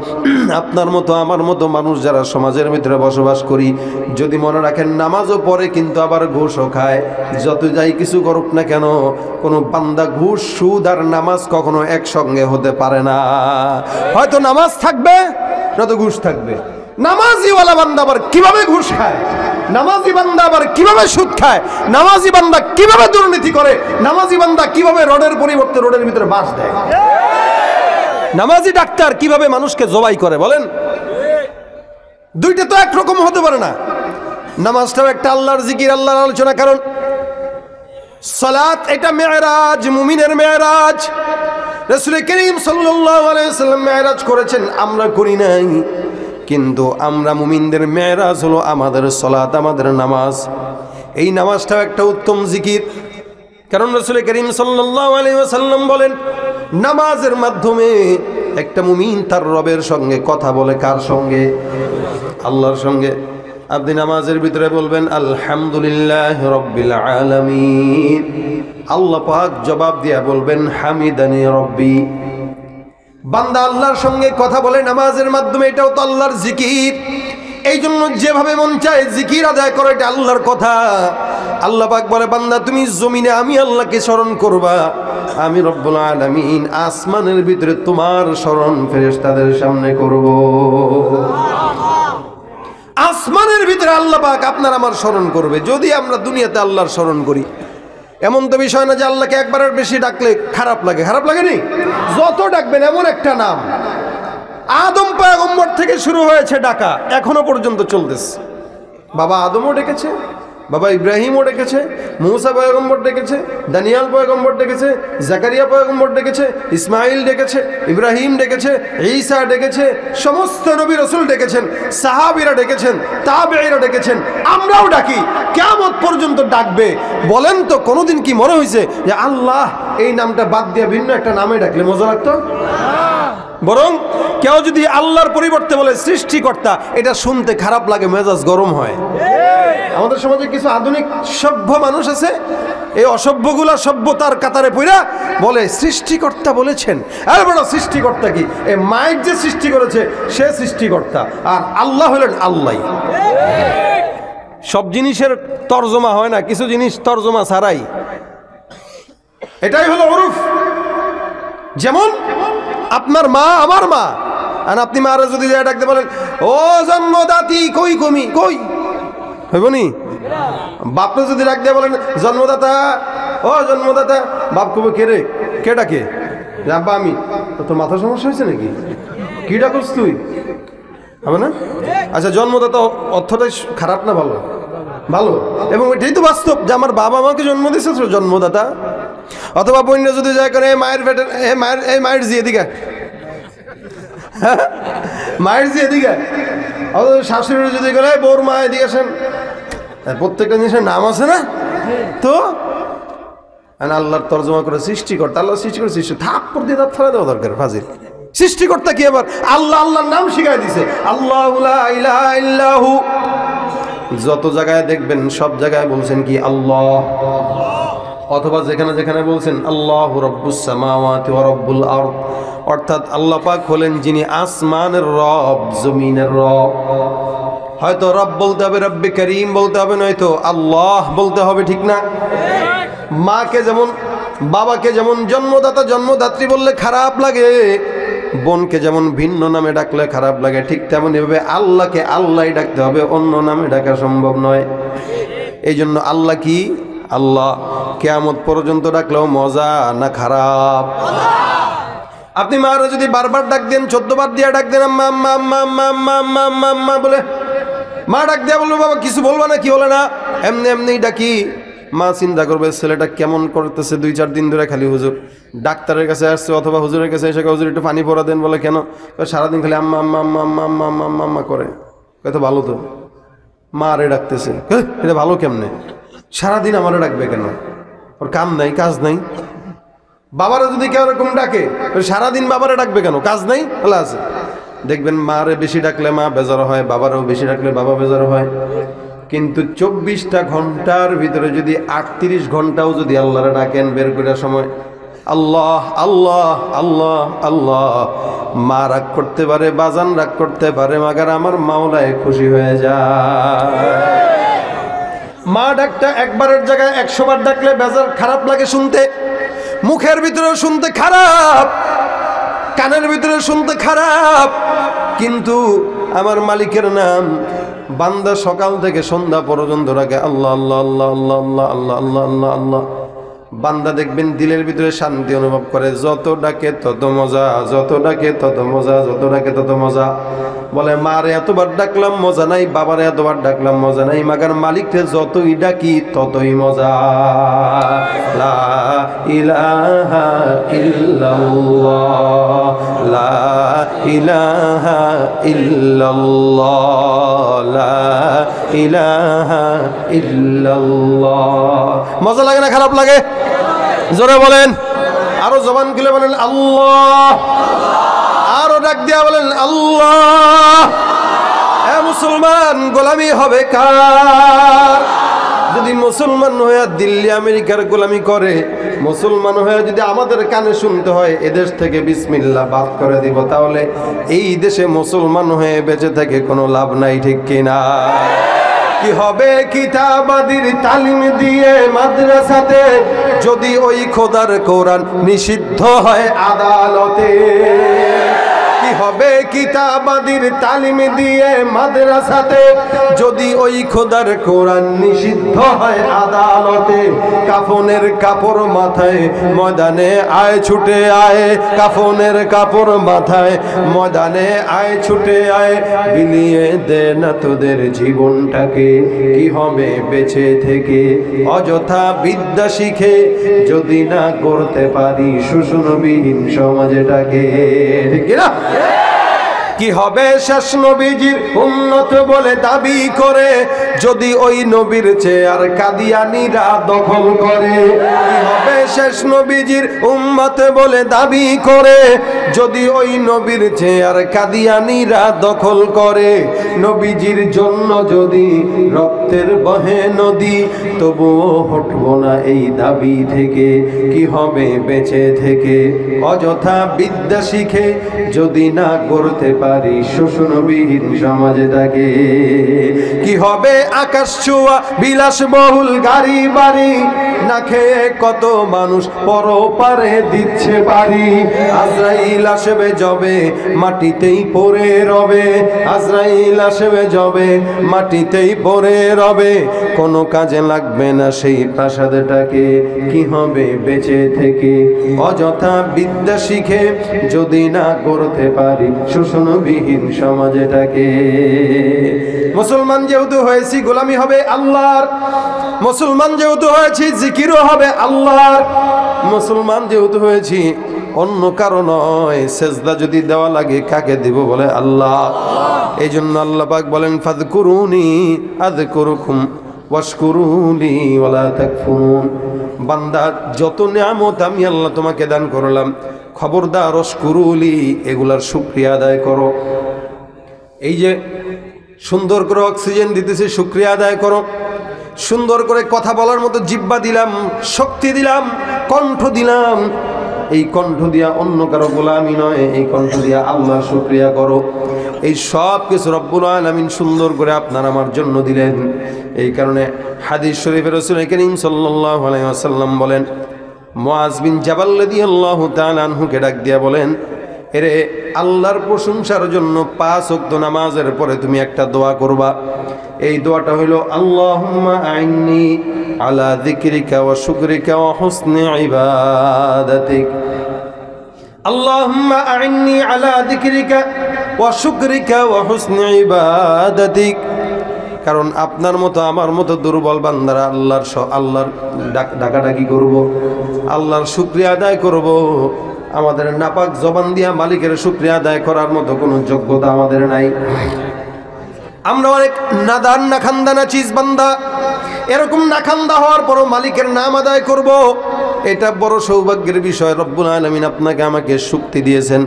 আপনার মতো, আমার মতো মানুষ যারা সমাজের ভিতরে বসবাস করি, যদি মনে রাখেন নামাজও পড়ে কিন্তু আবার ঘুষও খায়। যত যাই কিছু করুক না কেন, কোনো বান্দা ঘুষ, সুদ আর নামাজ কখনো একসঙ্গে হতে পারে না। হয়তো নামাজ থাকবে, নয়তো ঘুষ থাকবে। নামাজিওয়ালা বান্দা আবার কীভাবে ঘুষ খায়? নামাজি বান্দা আবার কীভাবে সুদ খায়? নামাজি বান্দা কীভাবে দুর্নীতি করে? নামাজি বান্দা কীভাবে রোডের পরিবর্তে রোডের ভিতরে বাস দেয়? নামাজি ডাক্তার কীভাবে মানুষকে জবাই করে বলেন? দুইটা তো একরকম হতে পারে না। নামাজটাও একটা আল্লাহর জিকির, আল্লাহর আলোচনা। কারণ সালাত এটা মেয়েরাজ, মুমিনের মেয়েরাজ। রসুল করিম সাল্লাল্লাহু আলাইহি সাল্লাম মেয়েরাজ করেছেন, আমরা করি নাই। কিন্তু আমরা মুমিনদের মেয়েরাজ হলো আমাদের সলাত আমাদের নামাজ। এই নামাজটাও একটা উত্তম জিকির। কারণ রসুল করিম ওয়াসাল্লাম বলেন, নামাজের মাধ্যমে একটা মুমিন তার রবের সঙ্গে কথা বলে কার সঙ্গে? আল্লাহর সঙ্গে। আপনি নামাজের ভিতরে বলবেন, আলহামদুলিল্লাহ রব্বিল আলমিন। আল্লাহ পাক জবাব দিয়া বলবেন, হামিদানি রব্বি। বান্দা আল্লাহর সঙ্গে কথা বলে নামাজের মাধ্যমে, এটাও তো আল্লাহর জিকির। এই জন্য যেভাবে মন চায় জিকির আদায় করে, এটা আল্লাহর কথা। আল্লাহ পাক বলে, বান্দা, তুমি জমিনে আমি আল্লাহকে স্মরণ করবা। আমি রব্বুল আলামিন আসমানের ভিতরে তোমার স্মরণ ফেরেশতাদের সামনে করব। আসমানের ভিতরে আল্লাহ পাক আপনার আমার স্মরণ করবে। যদি আমরা দুনিয়াতে আল্লাহর স্মরণ করি এমন তো বিষয় না যে আল্লাহকে একবারের বেশি ডাকলে খারাপ লাগে। খারাপ লাগেনি? যত ডাকবেন এমন একটা নাম। আদম পায়গম্বর থেকে শুরু হয়েছে ডাকা, এখনও পর্যন্ত চলতেছে। বাবা আদমও ডেকেছে বাবা ইব্রাহিমও ডেকেছে, মৌসা পয়গম্বর ডেকেছে, দানিয়াল পয়গম্বর ডেকেছে, জাকারিয়া পয়গম্বর ডেকেছে, ইসমাইল ডেকেছে, ইব্রাহিম ডেকেছে, ঈসা ডেকেছে, সমস্ত নবী রসুল ডেকেছেন, সাহাবিরা ডেকেছেন, তাবেঈরা ডেকেছেন, আমরাও ডাকি কেমন পর্যন্ত ডাকবে। বলেন তো, কোনোদিন কি মনে হয়েছে যে আল্লাহ এই নামটা বাদ দিয়ে ভিন্ন একটা নামে ডাকলে মজা লাগতো? বরং কেউ যদি আল্লাহর পরিবর্তে বলে সৃষ্টিকর্তা, এটা শুনতে খারাপ লাগে, মেজাজ গরম হয়। আমাদের সমাজে কিছু আধুনিক সভ্য মানুষ আছে, এই অসভ্যগুলা সভ্যতার কাতারে পইরা বলে, সৃষ্টিকর্তা বলেছেন। আর বড় সৃষ্টিকর্তা কি? এই মাইক যে সৃষ্টি করেছে, সে সৃষ্টিকর্তা। আর আল্লাহ হলেন আল্লাহ। সব জিনিসের তর্জমা হয় না, কিছু জিনিস তর্জমা ছাড়াই। এটাই হলো ওরুফ যেমন, আপনার মা আমার মা। আর আপনি মারা যদি ডাকতে বলেন, ও জন্মদাতি, কই কমি, কই? হইব নি? বাপকে যদি ডাক দিয়ে বলেন, জন্মদাতা, ও জন্মদাতা, বাপ কবে কে রে? কে? ডাকে আব্বা, আমি। তোর মাথা সমস্যা হয়েছে নাকি? কি ডাকস তুই? হবে না? আচ্ছা জন্মদাতা, অর্থটা খারাপ না ভালো? ভালো। এবং এটাই তো বাস্তব যে আমার বাবা আমাকে জন্ম দিয়েছে জন্মদাতা। অথবা বন্য যদি যায় করে, "এ মায়ের পেটের, এ মায়ের এই মায়ের জি, এদিকে আয়।" হ্যাঁ? মায়ের জি এদিকে। অথবা শাশুড়ি যদি "এই বউর মা এদিকে আসেন। প্রত্যেকটা জিনিসের নাম আছে না? তো? আর আল্লাহর তর্জমা করে সৃষ্টিকর্তা, আল্লাহ সৃষ্টি করে সৃষ্টি থাপ্পর দিয়ে তার ফেলা দেওয়া দরকার, ফাজিল। সৃষ্টিকর্তা কি আবার আল্লাহ আল্লাহর নাম শিখাই দিছে। আল্লাহ যত জায়গায় দেখবেন, সব জায়গায় বলছেন কি, আল্লাহ। অথবা যেখানে যেখানে বলছেন, আল্লাহ রব্বুস সামাওয়াতি ওয়া রব্বুল অর্থাৎ আল্লাহ পাক হলেন যিনি আসমানের রব, জমিনের রব। হয়তো রব বলতে হবে, রব্বে করিম বলতে হবে, নয়তো আল্লাহ বলতে হবে, ঠিক না? মাকে যেমন, বাবাকে যেমন জন্মদাতা, জন্মদাত্রী বললে খারাপ লাগে, বোনকে যেমন ভিন্ন নামে ডাকলে খারাপ লাগে, ঠিক তেমন এভাবে আল্লাহকে আল্লাহ ডাকতে হবে, অন্য নামে ডাকা সম্ভব নয়। এই জন্য আল্লাহ কি আল্লাহ কেয়ামত পর্যন্ত ডাকলেও মজা না খারাপ আপনি মারা যদি বারবার ডাক দেন চোদ্দ বার দিয়ে ডাক দেন আম্মা আম্মা আম্মা আম্মা আম্মা আম্মা আম্মা আম্মা বলে মা ডাক দেয়া বলব বাবা কিছু বলব না কি বলে না এমনি এমনি ডাকি মা চিন্তা করবে ছেলেটা কেমন করতেছে দুই চার দিন ধরে খালি হুজুর ডাক্তারের কাছে আসছে অথবা হুজুরের কাছে এসে হুজুর একটু পানি পরা দেন বলে কেন সারাদিন খালি আম্মা আম্মা আম্মা আম্মা আম্মা আম্মা আম্মা করে কত ভালো তো মা আরে ডাকতেছে "হ্যাঁ, এটা ভালো কেমনে সারাদিন আমারে ডাকবে কেন? ওর কাম নাই, কাজ নাই। বাবারা যদি কেউ এরকম ডাকে সারাদিন বাবারা ডাকবে কেন? কাজ নাই? ভালো আছে দেখবেন মারে বেশি ডাকলে মা বেজার হয়, বাবারও বেশি ডাকলে বাবা বেজার হয়। কিন্তু চব্বিশটা ঘণ্টার ভিতরে যদি আটত্রিশ ঘন্টাও যদি আল্লাহরে ডাকেন, বের করার সময়, আল্লাহ আল্লাহ আল্লাহ আল্লাহ, মা রাগ করতে পারে, বাজান রাগ করতে পারে, মাগার আমার মাওলায় খুশি হয়ে যায়। মা ডাকটা একবারের জায়গায় একশো বার ডাকলে বেজার খারাপ লাগে শুনতে। মুখের ভিতরে শুনতে খারাপ, কানের ভিতরে শুনতে খারাপ। কিন্তু আমার মালিকের নাম, বান্দা সকাল থেকে সন্ধ্যা পর্যন্ত রাখে আল্লাহ আল্লাহ আল্লাহ আল্লাহ আল্লাহ আল্লাহ আল্লাহ আল্লাহ। বান্দা দেখবেন দিলের ভিতরে শান্তি অনুভব করে, যত ডাকে তত মজা, যত ডাকে তত মজা, যত ডাকে তত মজা। বলে, মারে, এতবার ডাকলাম, মজা নাই। বাবারে, এতবার ডাকলাম, মজা নাই। মাগার মালিককে যতই ডাকি, ততই মজা। লা ইলাহা ইল্লাল্লাহ। লা ইলাহা লা ইলাহা মজা লাগে না, খারাপ লাগে? জোরে বলেন। আরও জবান খুলে বলেন, আল্লাহ। আরও ডাক দিয়া বলেন, আল্লাহ মুসলমান গোলামি হবে কার? যদি মুসলমান হয়ে দিল্লি আমেরিকার গোলামি করে, মুসলমান হয়ে যদি আমাদের কানে শুনতে হয়, এদেশ থেকে বিসমিল্লা বাদ করে দিব, তাহলে এই দেশে মুসলমান হয়ে বেঁচে থেকে কোনো লাভ নাই, ঠিক কিনা কি হবে কিতাবাদির তালিম দিয়ে মাদ্রাসাতে? যদি ওই খোদার কোরআন নিষিদ্ধ হয় আদালতে। হবে কিতাবাদির তালিম দিয়ে মাদ্রাসাতে। যদি ওই খোদার কোরআন নিষিদ্ধ হয় আদালতে, কাফনের কাপড় মাথায় ময়দানে আয় ছুটে আয়, কাফনের কাপড় মাথায় ময়দানে আয় ছুটে আয়, বিলিয়ে দে না তোদের জীবনটাকে, কি হবে বেঁচে থেকে? অযথা বিদ্যা শিখে যদি না করতে পারি শোষণবিহীন সমাজটাকে। ঠিক না কি হবে শেষ নবীজির উন্নত বলে দাবি করে? যদি ওই নবীর চেয়ার কাদিয়ানিরা দখল করে, কি হবে শেষ নবীজির উম্মত বলে দাবি করে? যদি ওই নবীর চেয়ার কাদিয়ানিরা দখল করে, নবীজির জন্য যদি রক্তের বহে নদী, তবুও হটব না এই দাবি থেকে, কি হবে বেঁচে থেকে? অযথা বিদ্যা শিখে যদি না করতে পারি শোষণবিহীন সমাজটাকে কি হবে আকাশ ছোঁয়া বিলাস বহুল গাড়ি বাড়ি? না খেয়ে কত মানুষ পরপারে দিচ্ছে বাড়ি। আজরাইল আসবে জবে মাটিতেই পড়ে রবে। আজরাইল আসবে জবে মাটিতেই পড়ে রবে। কোনো কাজে লাগবে না সেই প্রাসাদটাকে। কি হবে বেঁচে থেকে? অযথা বিদ্যা শিখে যদি না করতে পারি শোষণবিহীন সমাজটাকে। মুসলমান যেহেতু হয়েছি, গোলামি হবে আল্লাহর। মুসলমান যেহেতু হয়েছি, জিকিরও হবে আল্লাহর। মুসলমান যেহেতু হয়েছি, অন্য কারও নয়। সেজদা যদি দেওয়া লাগে, কাকে দিব বলে? আল্লাহ। এই জন্য আল্লাহ পাক বলেন ফাদ করুনি আদ করুকুম ওয়াশকুরুলি বান্দা, যত নিয়ামত আমি আল্লাহ তোমাকে দান করলাম খবরদার অস্কুরুলি এগুলার শুক্রিয়া আদায় করো। এই যে সুন্দর করে অক্সিজেন দিতেছি, শুক্রিয়া আদায় করো। সুন্দর করে কথা বলার মতো জিব্বা দিলাম, শক্তি দিলাম, কণ্ঠ দিলাম। এই কণ্ঠ দিয়া অন্য কারও গোলামি নয়, এই কণ্ঠ দিয়া আল্লাহ শুক্রিয়া করো। এই সব কিছু রব্বুল আলমিন সুন্দর করে আপনার আমার জন্য দিলেন। এই কারণে হাদিস শরীফের রসুল করিম সাল্লাহ আলাইসাল্লাম বলেন মোয়াজ বিন জাবাল্লাদি আল্লাহ তালহুকে ডাক দিয়া বলেন, এরে, আল্লাহর প্রশংসার জন্য পাঁচ অক্ত নামাজের পরে তুমি একটা দোয়া করবা। এই দোয়াটা হইল, আল্লাহুম্মা আইন্নি আলা যিকরিকা ওয়া শুকরিকা ওয়া হুসনি ইবাদাতিক। আল্লাহুম্মা আইন্নি আলা যিকরিকা ওয়া শুকরিকা ওয়া হুসনি ইবাদাতিক। কারণ আপনার মতো, আমার মতো দুর্বল বান্দারা আল্লাহর আল্লাহর ডাক ডাকাডাকি করব, আল্লাহর শুক্রিয়া আদায় করব। আমাদের নাপাক জবান দিয়া মালিকের শুক্রিয়া আদায় করার মতো কোনো যোগ্যতা আমাদের নাই। আমরা অনেক নাদান, নাখান্দানা চিজ বান্দা। এরকম নাখান্দা হওয়ার পরও মালিকের নাম আদায় করব। এটা বড় সৌভাগ্যের বিষয়। রব্বুল আলমিন আপনাকে আমাকে শক্তি দিয়েছেন,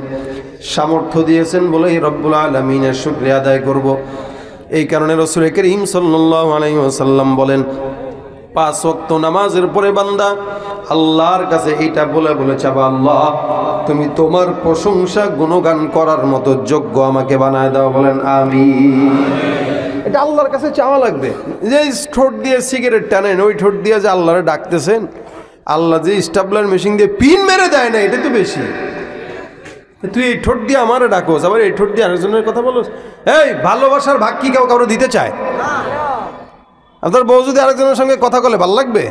সামর্থ্য দিয়েছেন বলেই রব্বুল আলমিনের শুক্রিয়া আদায় করব। এই কারণে রসুল করিম সাল্লাহ আলাইসাল্লাম বলেন, পাঁচ ওয়াক্ত নামাজের পরে বান্দা আল্লাহর কাছে এটা বলে বলে চাবা, আল্লাহ, তুমি তোমার প্রশংসা গুণগান করার মতো যোগ্য আমাকে বানায় দাও। বলেন আমি এটা আল্লাহর কাছে চাওয়া লাগবে। যে ঠোঁট দিয়ে সিগারেট টানেন, ওই ঠোঁট দিয়ে যে আল্লাহরে ডাকতেছেন, আল্লাহ যে স্টাবলার মেশিন দিয়ে পিন মেরে দেয় না, এটা তো বেশি। তুই এই ঠোঁট দিয়ে আমারে ডাকোস আবার এই ঠোঁট দিয়ে আরেকজনের কথা বলোস? এই ভালোবাসার ভাগ কি কেউ কারও দিতে চায়? আপনার বউ যদি আরেকজনের সঙ্গে কথা বলে ভালো লাগবে?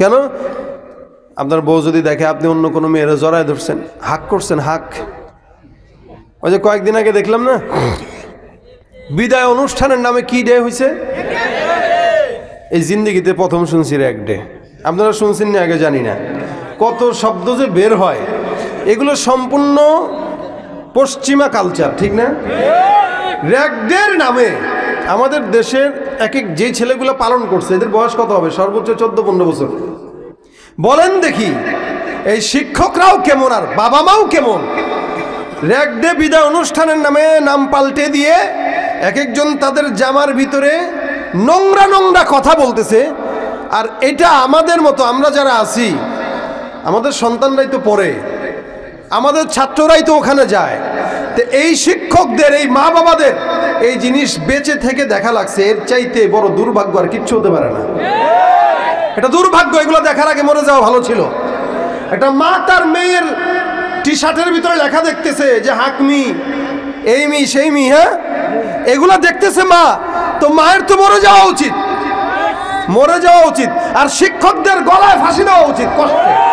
কেন? আপনার বউ যদি দেখে আপনি অন্য কোনো মেয়েরা জড়ায় ধরছেন হাক করছেন হাক। ওই যে কয়েকদিন আগে দেখলাম না? বিদায় অনুষ্ঠানের নামে কি ডে হয়েছে এই জিন্দিগিতে প্রথম শুনছি রে এক ডে আপনারা শুনছেন না আগে জানি না। কত শব্দ যে বের হয়। এগুলো সম্পূর্ণ পশ্চিমা কালচার ঠিক না? র্যাগডের নামে আমাদের দেশের এক এক যে ছেলেগুলো পালন করছে, এদের বয়স কত হবে? সর্বোচ্চ চোদ্দ, পনেরো বছর। বলেন দেখি, এই শিক্ষকরাও কেমন আর বাবা মাও কেমন? র্যাগডে বিদায় অনুষ্ঠানের নামে নাম পাল্টে দিয়ে এক একজন তাদের জামার ভিতরে নোংরা নোংরা কথা বলতেছে। আর এটা আমাদের মতো, আমরা যারা আছি, আমাদের সন্তানরাই তো পড়ে। আমাদের ছাত্ররাই তো ওখানে যায়। তো এই শিক্ষকদের, এই মা বাবাদের এই জিনিস বেঁচে থেকে দেখা লাগছে, এর চাইতে বড় দুর্ভাগ্য আর কিচ্ছু হতে পারে না। এটা দুর্ভাগ্য, এগুলো দেখার আগে মরে যাওয়া ভালো ছিল। একটা মা তার মেয়ের টি শার্টের ভিতরে লেখা দেখতেছে যে হাকমি এই মি, সেই মি হ্যাঁ? এগুলো দেখতেছে মা, তো মায়ের তো মরে যাওয়া উচিত। মরে যাওয়া উচিত। আর শিক্ষকদের গলায় ফাঁসি দেওয়া উচিত, কষ্টে।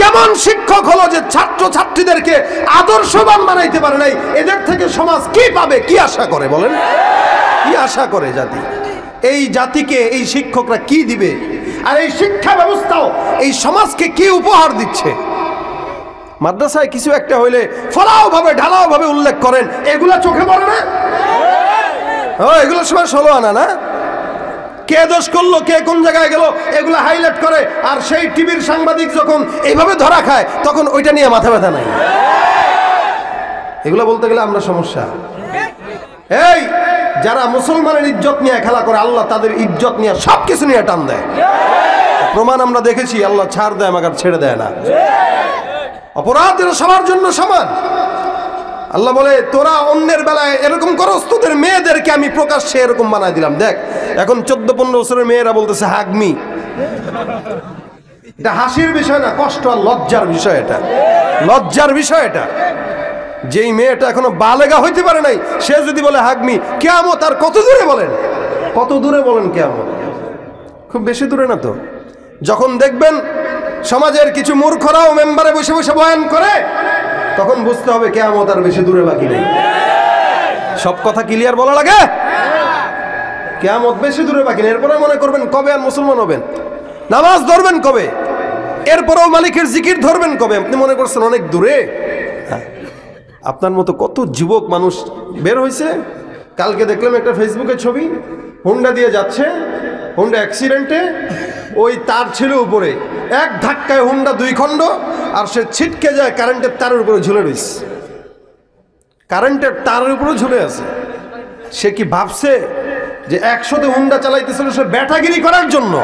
কেমন শিক্ষক হলো যে ছাত্র ছাত্রীদেরকে আদর্শবান বানাইতে পারে নাই? এদের থেকে সমাজ কি পাবে? কি আশা করে বলেন? কি আশা করে জাতি? এই জাতিকে, এই শিক্ষকরা কি দিবে? আর এই শিক্ষা ব্যবস্থাও এই সমাজকে কি উপহার দিচ্ছে? মাদ্রাসায় কিছু একটা হইলে ফলাও ভাবে ঢালাও ভাবে উল্লেখ করেন। এগুলা চোখে পড়ে না? এগুলো সবাই ষোলো আনা না? কে দোষ করল, কে কোন জায়গায় গেল, এগুলো হাইলাইট করে, আর সেই টিভির সাংবাদিক যখন এইভাবে ধরা খায়, তখন ওইটা নিয়ে মাথা ব্যথা নাই। এগুলো বলতে গেলে আমরা সমস্যা। এই, যারা মুসলমানের ইজ্জত নিয়ে খেলা করে, আল্লাহ তাদের ইজ্জত নিয়ে সব কিছু নিয়ে টান দেয়। প্রমাণ আমরা দেখেছি, আল্লাহ ছাড় দেয় আমাকে ছেড়ে দেয় না। অপরাধ সবার জন্য সমান। আল্লাহ বলে, তোরা অন্যের বেলায় এরকম করস, তোদের মেয়েদেরকে আমি প্রকাশ্যে এরকম বানাই দিলাম। দেখ, এখন চোদ্দ পনেরো বছরের মেয়েরা বলতেছে, হাগমি। এটা হাসির বিষয় না, কষ্ট আর লজ্জার বিষয় এটা। লজ্জার বিষয় এটা। যেই মেয়েটা এখনও বালেগা হইতে পারে নাই, সে যদি বলে, হাগমি কেমত আর কত দূরে বলেন? কত দূরে বলেন কেমন খুব বেশি দূরে না তো। যখন দেখবেন সমাজের কিছু মূর্খরাও মেম্বারে বসে বসে বয়ান করে তখন বুঝতে হবে কেমন আর বেশি দূরে বাকি নেই। সব কথা ক্লিয়ার বলা লাগে কেমন বেশি দূরে বাকি নেই। এরপরে মনে করবেন কবে আর মুসলমান হবেন? নামাজ ধরবেন কবে? এরপরেও মালিকের জিকির ধরবেন কবে? আপনি মনে করছেন অনেক দূরে। আপনার মতো কত যুবক মানুষ বের হয়েছে? কালকে দেখলাম একটা ফেসবুকে ছবি, হুন্ডা দিয়ে যাচ্ছে। হুন্ডা অ্যাক্সিডেন্টে ওই তার ছিল উপরে। এক ধাক্কায় হুন্ডা দুই খণ্ড আর সে ছিটকে যায় কারেন্টের তারের উপরে ঝুলে রয়েছে কারেন্টের তারের উপরে ঝুলে আছে। সে কি ভাবছে যে একশোতে হুন্ডা চালাইতেছিল সে ব্যাটাগিরি করার জন্য?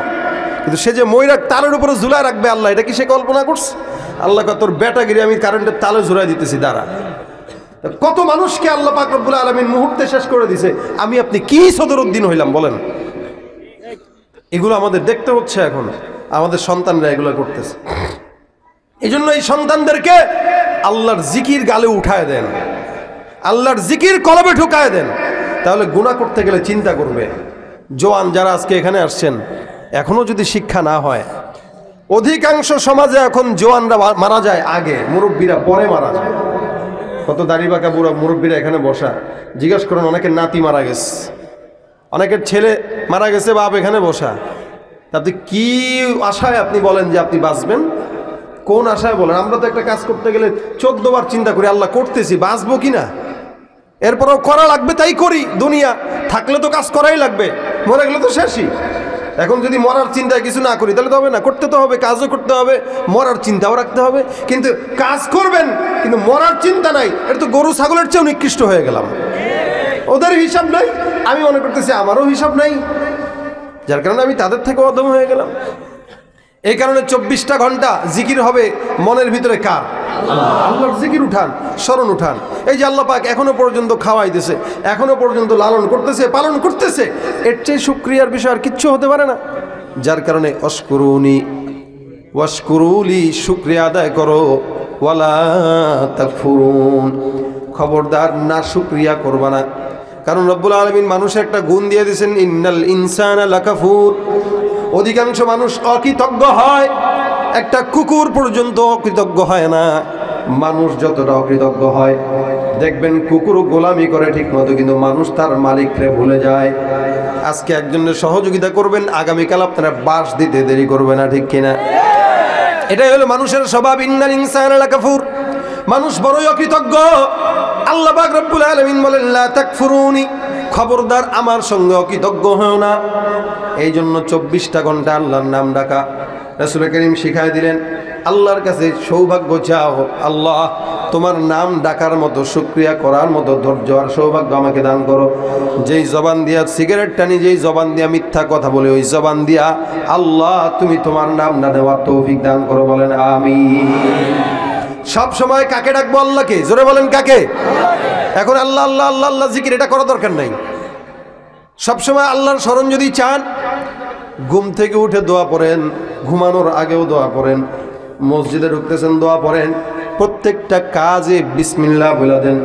কিন্তু সে যে ময়রাক তারের উপরে ঝুলায় রাখবে আল্লাহ, এটা কি সে কল্পনা করছে? আল্লাহ তোর ব্যাটাগিরি আমি কারেন্টের তালে ঝুলাই দিতেছি, দাঁড়া। কত মানুষকে আল্লাহ পাক রব্বুল আলমিন মুহূর্তে শেষ করে দিছে? আমি আপনি কি সদর উদ্দিন হইলাম, বলেন? এগুলো আমাদের দেখতে হচ্ছে এখন। আমাদের সন্তানরা এগুলো করতেছে। এই জন্য এই সন্তানদেরকে আল্লাহর জিকির গালে উঠায় দেন। আল্লাহর জিকির কলবে ঢুকায় দেন। তাহলে গুণা করতে গেলে চিন্তা করবে। জোয়ান যারা আজকে এখানে আসছেন, এখনও যদি শিক্ষা না হয়, অধিকাংশ সমাজে এখন জোয়ানরা মারা যায় আগে, মুরব্বীরা পরে মারা যায়। কত দাড়ি বাঁকা বুড়া মুরব্বীরা এখানে বসা। জিজ্ঞাসা করেন, অনেকের নাতি মারা গেছে। অনেকের ছেলে মারা গেছে, বাপ এখানে বসা। আপনি কি আশায় আপনি বলেন যে আপনি বাঁচবেন? কোন আশায় বলেন? আমরা তো একটা কাজ করতে গেলে চোদ্দ বার চিন্তা করি, আল্লাহ করতেছি, বাঁচবো কি না এরপরেও করা লাগবে, তাই করি। দুনিয়া থাকলে তো কাজ করাই লাগবে, মরে গেলে তো শেষই। এখন যদি মরার চিন্তায় কিছু না করি, তাহলে তো হবে না, করতে তো হবে, কাজও করতে হবে, মরার চিন্তাও রাখতে হবে। কিন্তু কাজ করবেন, কিন্তু মরার চিন্তা নাই, এটা তো গরু, ছাগলের চেয়েও নিকৃষ্ট হয়ে গেলাম। ওদের হিসাব নাই? আমি মনে করতেছি আমারও হিসাব নাই। যার কারণে আমি তাদের থেকে অদম হয়ে গেলাম। এই কারণে চব্বিশটা ঘণ্টা জিকির হবে মনের ভিতরে কার? আল্লাহর জিকির উঠান, স্মরণ উঠান। এই যে আল্লাহ পাক এখনও পর্যন্ত খাওয়াইতেছে, এখনও পর্যন্ত লালন করতেছে, পালন করতেছে, এর চেয়ে শুক্রিয়ার বিষয় আর কিচ্ছু হতে পারে না। যার কারণে অস্করুনি ওয়াশকুরুলি শুক্রিয়া আদায় করো, ওয়ালা তাকফুরুন। খবরদার না শুক্রিয়া করবা না। কারণ রব্বুল আলমিন মানুষের একটা গুণ দিয়ে দিয়েছেন, ইন্নাল ইনসান লাকাফুর। অধিকাংশ মানুষ অকৃতজ্ঞ হয়, একটা কুকুর পর্যন্ত অকৃতজ্ঞ হয় না। মানুষ যতটা অকৃতজ্ঞ হয়, দেখবেন কুকুর গোলামি করে ঠিক মতো কিন্তু মানুষ তার মালিকরে ভুলে যায়। আজকে একজনের সহযোগিতা করবেন, আগামীকাল আপনারা বাস দিতে দেরি করবে না, ঠিক কিনা? এটাই হলো মানুষের স্বভাব, ইন্নাল ইনসান লাকাফুর। মানুষ বড়ই অকৃতজ্ঞ আল্লাহ পাক আলামিন বলেন, লা তাকফুরুনি। খবরদার আমার সঙ্গে অকৃতজ্ঞ হও না। এই জন্য চব্বিশটা ঘণ্টা আল্লাহর নাম ডাকা। রাসূল করিম শিখাই দিলেন, আল্লাহর কাছে সৌভাগ্য চাও। আল্লাহ, তোমার নাম ডাকার মতো শুক্রিয়া করার মতো ধৈর্য আর সৌভাগ্য আমাকে দান করো। যেই জবান দিয়া সিগারেট টানি যেই জবান দিয়া মিথ্যা কথা বলে, ওই জবান দিয়া আল্লাহ, তুমি তোমার নাম না দেওয়ার তৌফিক দান করো বলেন আমি সব সময় কাকে ডাকবো আল্লাহকে? জোরে বলেন কাকে? এখন আল্লাহ আল্লাহ আল্লাহ আল্লাহ জিকির, এটা করা দরকার নাই। সবসময় আল্লাহর স্মরণ যদি চান, ঘুম থেকে উঠে দোয়া পড়েন, ঘুমানোর আগেও দোয়া পড়েন, মসজিদে ঢুকতেছেন, দোয়া পড়েন, প্রত্যেকটা কাজে বিসমিল্লা বলে দেন।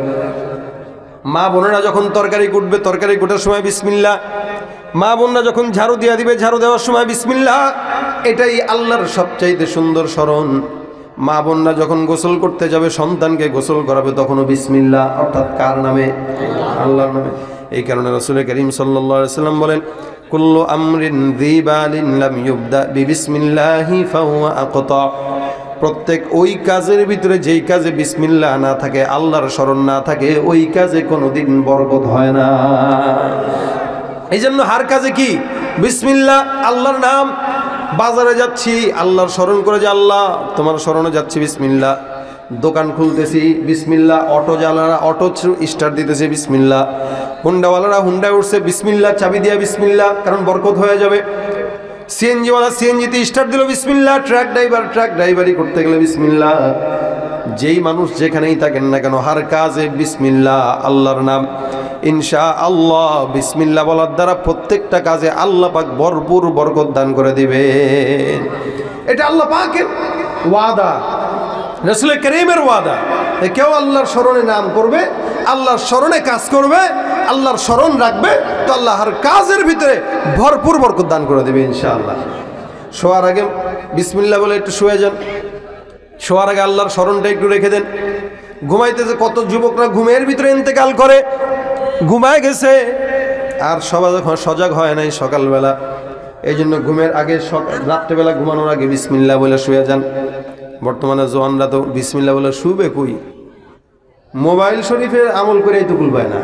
মা বোনেরা যখন তরকারি কুটবে, তরকারি কুটার সময় বিসমিল্লা মা বোনরা যখন ঝাড়ু দিয়া দিবে, ঝাড়ু দেওয়ার সময় বিসমিল্লা এটাই আল্লাহর সবচাইতে সুন্দর স্মরণ। মা বোনরা যখন গোসল করতে যাবে, সন্তানকে গোসল করাবে, তখনও বিসমিল্লা অর্থাৎ কার নামে? আল্লাহর নামে। এই কারণে রসুল করিম সাল্লাম বলেন, কুল্লু আমরিন আকতা। প্রত্যেক ওই কাজের ভিতরে যেই কাজে বিসমিল্লাহ না থাকে, আল্লাহর স্মরণ না থাকে, ওই কাজে কোনোদিন বরকত হয় না। এই জন্য হার কাজে কি? বিসমিল্লাহ, আল্লাহর নাম বাজারে যাচ্ছি, আল্লাহর স্মরণ করে যে আল্লাহ, তোমার স্মরণে যাচ্ছি বিসমিল্লা দোকান খুলতেছি বিসমিল্লা অটো জ্বালারা, অটো স্টার্ট দিতেছে বিসমিল্লা হুন্ডাওয়ালারা হুন্ডায় উঠছে বিসমিল্লা চাবি দিয়া বিসমিল্লা কারণ বরকত হয়ে যাবে। সিএনজিওয়ালা সিএনজিতে স্টার্ট দিল বিসমিল্লা ট্রাক ড্রাইভার, ট্রাক ড্রাইভারি করতে গেলে বিসমিল্লা যেই মানুষ যেখানেই থাকেন না কেন, হার কাজে বিসমিল্লা আল্লাহর নাম। ইনশা আল্লাহ বিসমিল্লা বলার দ্বারা প্রত্যেকটা কাজে আল্লাহ পাক ভরপুর বরকত দান করে দিবেন। এটা আল্লাহ পাকের ওয়াদা। রসুল করিমের ওয়াদা। কেউ আল্লাহর স্মরণে নাম করবে, আল্লাহর স্মরণে কাজ করবে, আল্লাহর স্মরণ রাখবে, তো আল্লাহর কাজের ভিতরে ভরপুর বরকত দান করে দেবে ইনশাআল্লাহ। শোয়ার আগে বিসমিল্লা বলে একটু শুয়ে যান। শোয়ার আগে আল্লাহর স্মরণটা একটু রেখে দেন। ঘুমাইতেছে কত যুবকরা ঘুমের ভিতরে ইন্তেকাল করে। ঘুমায় গেছে। আর সবাই যখন সজাগ হয় নাই সকালবেলা এই জন্য ঘুমের আগে রাত্রেবেলা ঘুমানোর আগে বিসমিল্লা বলে শুয়ে যান। বর্তমানে জোয়ানরা তো বিসমিল্লা বলে শুবে কই? মোবাইল শরীফের আমল করে এই টুকুল পায় না।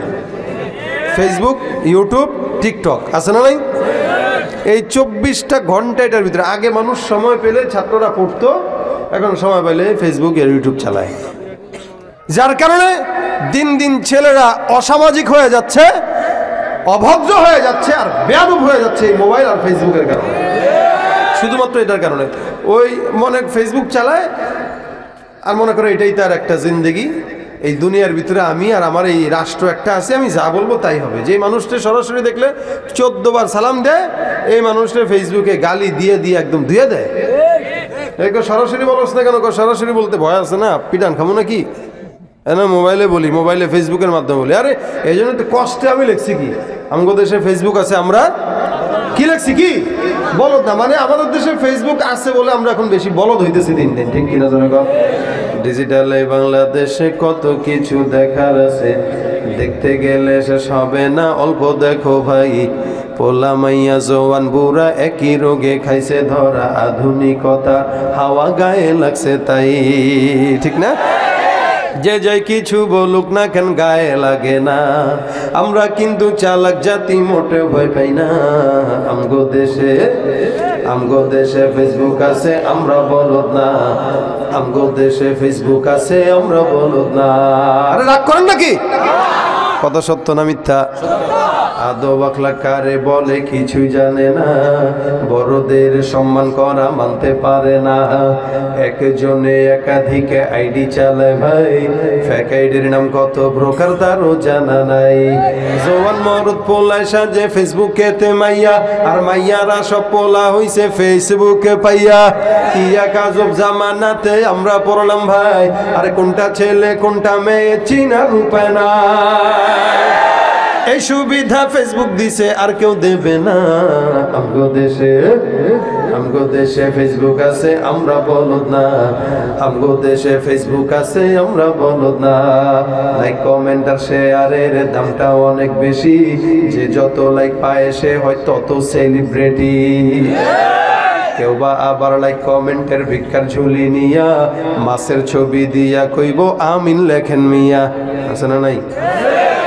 ফেসবুক ইউটিউব টিকটক আছে না নাই? এই চব্বিশটা ঘণ্টা এটার ভিতরে। আগে মানুষ সময় পেলে ছাত্ররা পড়তো এখন সময় পেলে ফেসবুক আর ইউটিউব চালায়। যার কারণে দিন দিন ছেলেরা অসামাজিক হয়ে যাচ্ছে, অভদ্র হয়ে যাচ্ছে আর বেয়াদব হয়ে যাচ্ছে এই মোবাইল আর ফেসবুকের কারণে। শুধুমাত্র এটার কারণে। ওই মনে ফেসবুক চালায় আর মনে করো এটাই তার একটা জিন্দেগি। এই দুনিয়ার ভিতরে আমি আর আমার এই রাষ্ট্র একটা আছে, আমি যা বলব তাই হবে। যে মানুষটা সরাসরি দেখলে চোদ্দ বার সালাম দেয়, এই মানুষটা ফেসবুকে গালি দিয়ে দিয়ে একদম ধুয়ে দেয়। সরাসরি বলছ না কেন? সরাসরি বলতে ভয় আছে না? পিটান খামো নাকি? না, মোবাইলে বলি, মোবাইলে ফেসবুকের মাধ্যমে বলি। আরে, এই জন্য তো কষ্টে আমি লিখছি কি? আমাদের দেশে ফেসবুক আছে, আমরা কি লিখছি কি? বলদ না মানে আমাদের দেশে ফেসবুক আছে বলে আমরা এখন বেশি বলদ হইতেছি দিন দিন, ঠিক কিনা জনগণ ডিজিটাল বাংলাদেশে কত কিছু দেখার আছে। দেখতে গেলে সে হবে না, অল্প দেখো ভাই। পোলা মাইয়া জওয়ান বুড়া একই রোগে খাইছে ধরা আধুনিকতা, হাওয়া গায়ে লাগছে তাই। ঠিক না? যে যাই কিছু বলুক না কেন গায়ে লাগে না। আমরা কিন্তু চালাক জাতি মোটে ভয় পাই না। আমগো দেশে আমগো দেশে ফেসবুক আছে, আমরা বলদ না। আমগো দেশে ফেসবুক আছে, আমরা বলদ না। আরে রাগ করেন নাকি? কত সত্য না মিথ্যা? আদো বাকলা কারে বলে কিছুই জানে না। বড়দের সম্মান করা মানতে পারে না। একজনে একাধিক আইডি চালায় ভাই। ফেক আইডির নাম কত প্রকার তারও জানা নাই। জোয়ান মরদ পোলায় সাজে ফেসবুকে তে মাইয়া। আর মাইয়ারা সব পোলা হইছে ফেসবুকে পাইয়া। কিয়া কাজব জামানাতে আমরা পড়লাম ভাই। আরে কোনটা ছেলে, কোনটা মেয়ে চিনার উপায় না এই সুবিধা ফেসবুক দিছে, আর কেউ দেবে না। আমগো দেশে আমগো দেশে ফেসবুক আছে, আমরা বলদ না। আমগো দেশে ফেসবুক আছে, আমরা বলদ না। লাইক কমেন্ট আর শেয়ারের দামটা অনেক বেশি। যে যত লাইক পায়, সে হয় তত সেলিব্রিটি কেউ বা আবার লাইক কমেন্টের ভিক্ষার ঝুলি নিয়া, মাছের ছবি দিয়া কইব, আমিন লেখেন মিয়া। আছে না নাই?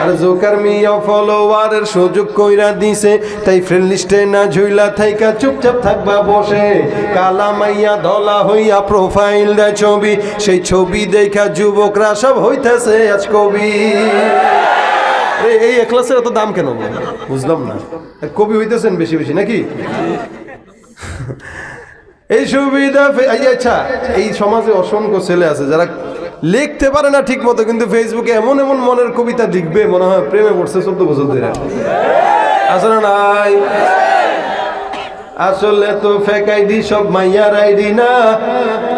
আর জোকার মিয়া ফলোয়ারের সুযোগ কইরা দিছে, তাই ফ্রেন্ড লিস্টে না ঝুইলা থাইকা চুপচাপ থাকবা বসে। কালা মাইয়া ধলা হইয়া প্রোফাইল দেয় ছবি, সেই ছবি দেখা যুবকরা সব হইতেছে আজ কবি। এই এক্লাসের এত দাম কেন? বুঝলাম না। কবি হইতেছেন বেশি বেশি, নাকি? এই সুবিধা আচ্ছা এই সমাজে অসংখ্য ছেলে আছে যারা লিখতে পারে না ঠিক মতো কিন্তু ফেসবুকে এমন এমন মনের কবিতা লিখবে, মনে হয় প্রেমে পড়ছে চোদ্দ বছর ধরে। আসলে নাই। আসলে তো ফেকাই দি সব মাইয়ার আইডি না।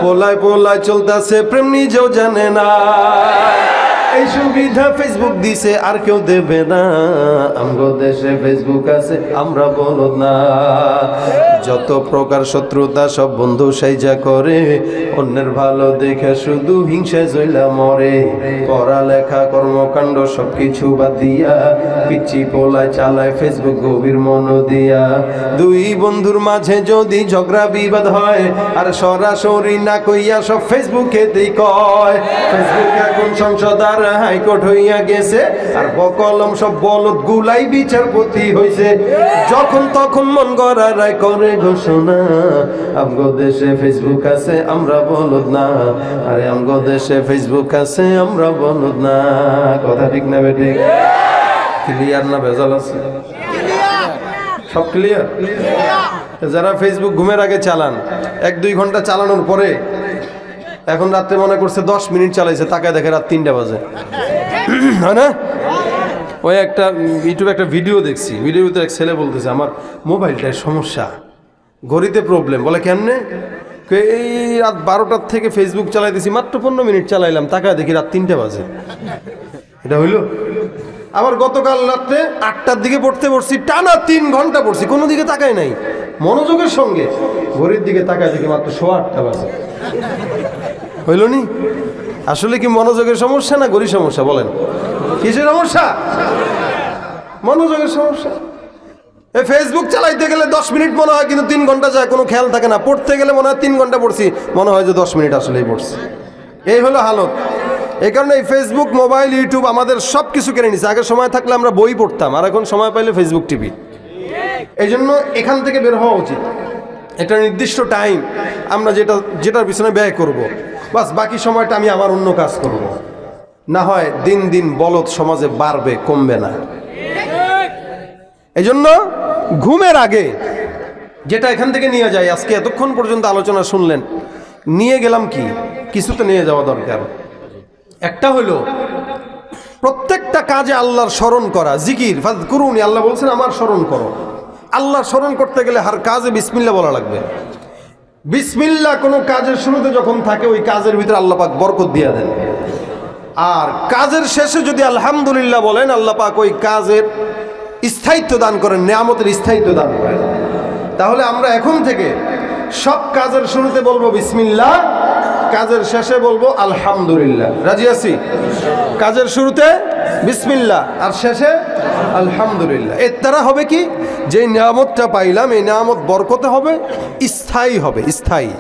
পোলায় পোলায় চলতেছে, প্রেম নিজেও জানে না। এই সুবিধা ফেসবুক দিছে, আর কেউ দেবে না। আমগো দেশে ফেসবুক আছে, আমরা বলদ না। যত প্রকার শত্রুতা, সব বন্ধু সাইজা করে, অন্যের ভালো দেখে শুধু হিংসা জইলা মরে। পড়ালেখা, কর্মকাণ্ড, সবকিছু বাদ দিয়া পিচ্ছি পোলায় চালায় ফেসবুক গভীর মন দিয়া। দুই বন্ধুর মাঝে যদি ঝগড়া বিবাদ হয়, আর সরাসরি না কইয়া সব ফেসবুকে কয়। ফেসবুক এখন সংসদ আর হাইকোর্ট হইয়া গেছে আর বকলম সব বলদ গুলাই বিচারপতি হইছে। যখন তখন মন গড়া রায় করে ঘোষণা আমগো দেশে ফেসবুক আছে আমরা বলদ না। আরে আমগো দেশে ফেসবুক আছে আমরা বলদ না। কথা ঠিক না বেঠিক ক্লিয়ার না ভেজাল আছে? সব ক্লিয়ার যারা ফেসবুক ঘুমের আগে চালান এক দুই ঘণ্টা চালানোর পরে এখন রাত্রে মনে করছে দশ মিনিট চালাইছে, তাকায় দেখে রাত তিনটা বাজে। হয় না ওই একটা, ইউটিউবে একটা ভিডিও দেখছি, ভিডিওতে এক ছেলে বলতেছে, আমার মোবাইলটায় সমস্যা, ঘড়িতে প্রবলেম বলে, কেমনে? এই রাত বারোটার থেকে ফেসবুক চালাইতেছি, মাত্র পনেরো মিনিট চালাইলাম, তাকায় দেখি রাত তিনটে বাজে। এটা হইল? আবার গতকাল রাত্রে আটটার দিকে পড়তে পড়ছি, টানা তিন ঘণ্টা পড়ছি, কোনো দিকে তাকাই নাই। মনোযোগের সঙ্গে ঘড়ির দিকে তাকায় দেখি মাত্র সোয়া আটটা বাজে। হইল নি আসলে কি মনোযোগের সমস্যা না গরিব সমস্যা, বলেন। কিসের সমস্যা? মনোযোগের সমস্যা। এই ফেসবুক চালাইতে গেলে দশ মিনিট মনে হয়, কিন্তু তিন ঘণ্টা যায়, কোনো খেয়াল থাকে না। পড়তে গেলে মনে হয় তিন ঘণ্টা পড়ছি, মনে হয় যে দশ মিনিট আসলেই পড়ছি। এই হলো হালত। এই কারণে এই ফেসবুক মোবাইল ইউটিউব আমাদের সব কিছু কেড়ে নিছে। আগে সময় থাকলে আমরা বই পড়তাম, আর এখন সময় পাইলে ফেসবুক টিভি। এই জন্য এখান থেকে বের হওয়া উচিত। একটা নির্দিষ্ট টাইম আমরা যেটা, যেটার পিছনে ব্যয় করব। বাস, বাকি সময়টা আমি আমার অন্য কাজ করব। না হয় দিন দিন বলদ সমাজে বাড়বে, কমবে না। এজন্য ঘুমের আগে যেটা এখান থেকে নিয়ে যায় আজকে এতক্ষণ পর্যন্ত আলোচনা শুনলেন, নিয়ে গেলাম কি? কিছু তো নিয়ে যাওয়া দরকার। একটা হলো, প্রত্যেকটা কাজে আল্লাহর স্মরণ করা, জিকির করুন আল্লাহ বলছেন আমার স্মরণ করো। আল্লাহর স্মরণ করতে গেলে হার কাজে বিসমিল্লা বলা লাগবে। বিসমিল্লা কোনো কাজের শুরুতে যখন থাকে, ওই কাজের ভিতরে আল্লাহ পাক বরকত দিয়ে দেন। আর কাজের শেষে যদি আলহামদুলিল্লাহ বলেন, আল্লাহ পাক ওই কাজের স্থায়িত্ব দান করেন, নিয়ামতের স্থায়িত্ব দান করেন। তাহলে আমরা এখন থেকে সব কাজের শুরুতে বলব বিসমিল্লাহ, কাজের শেষে বলব আলহামদুলিল্লাহ। রাজি আছি? কাজের শুরুতে বিসমিল্লাহ। আর শেষে, আলহামদুলিল্লাহ। এর দ্বারা হবে কি? যে নিয়ামতটা পাইলাম, এই নিয়ামত বরকতে হবে, স্থায়ী হবে, স্থায়ী।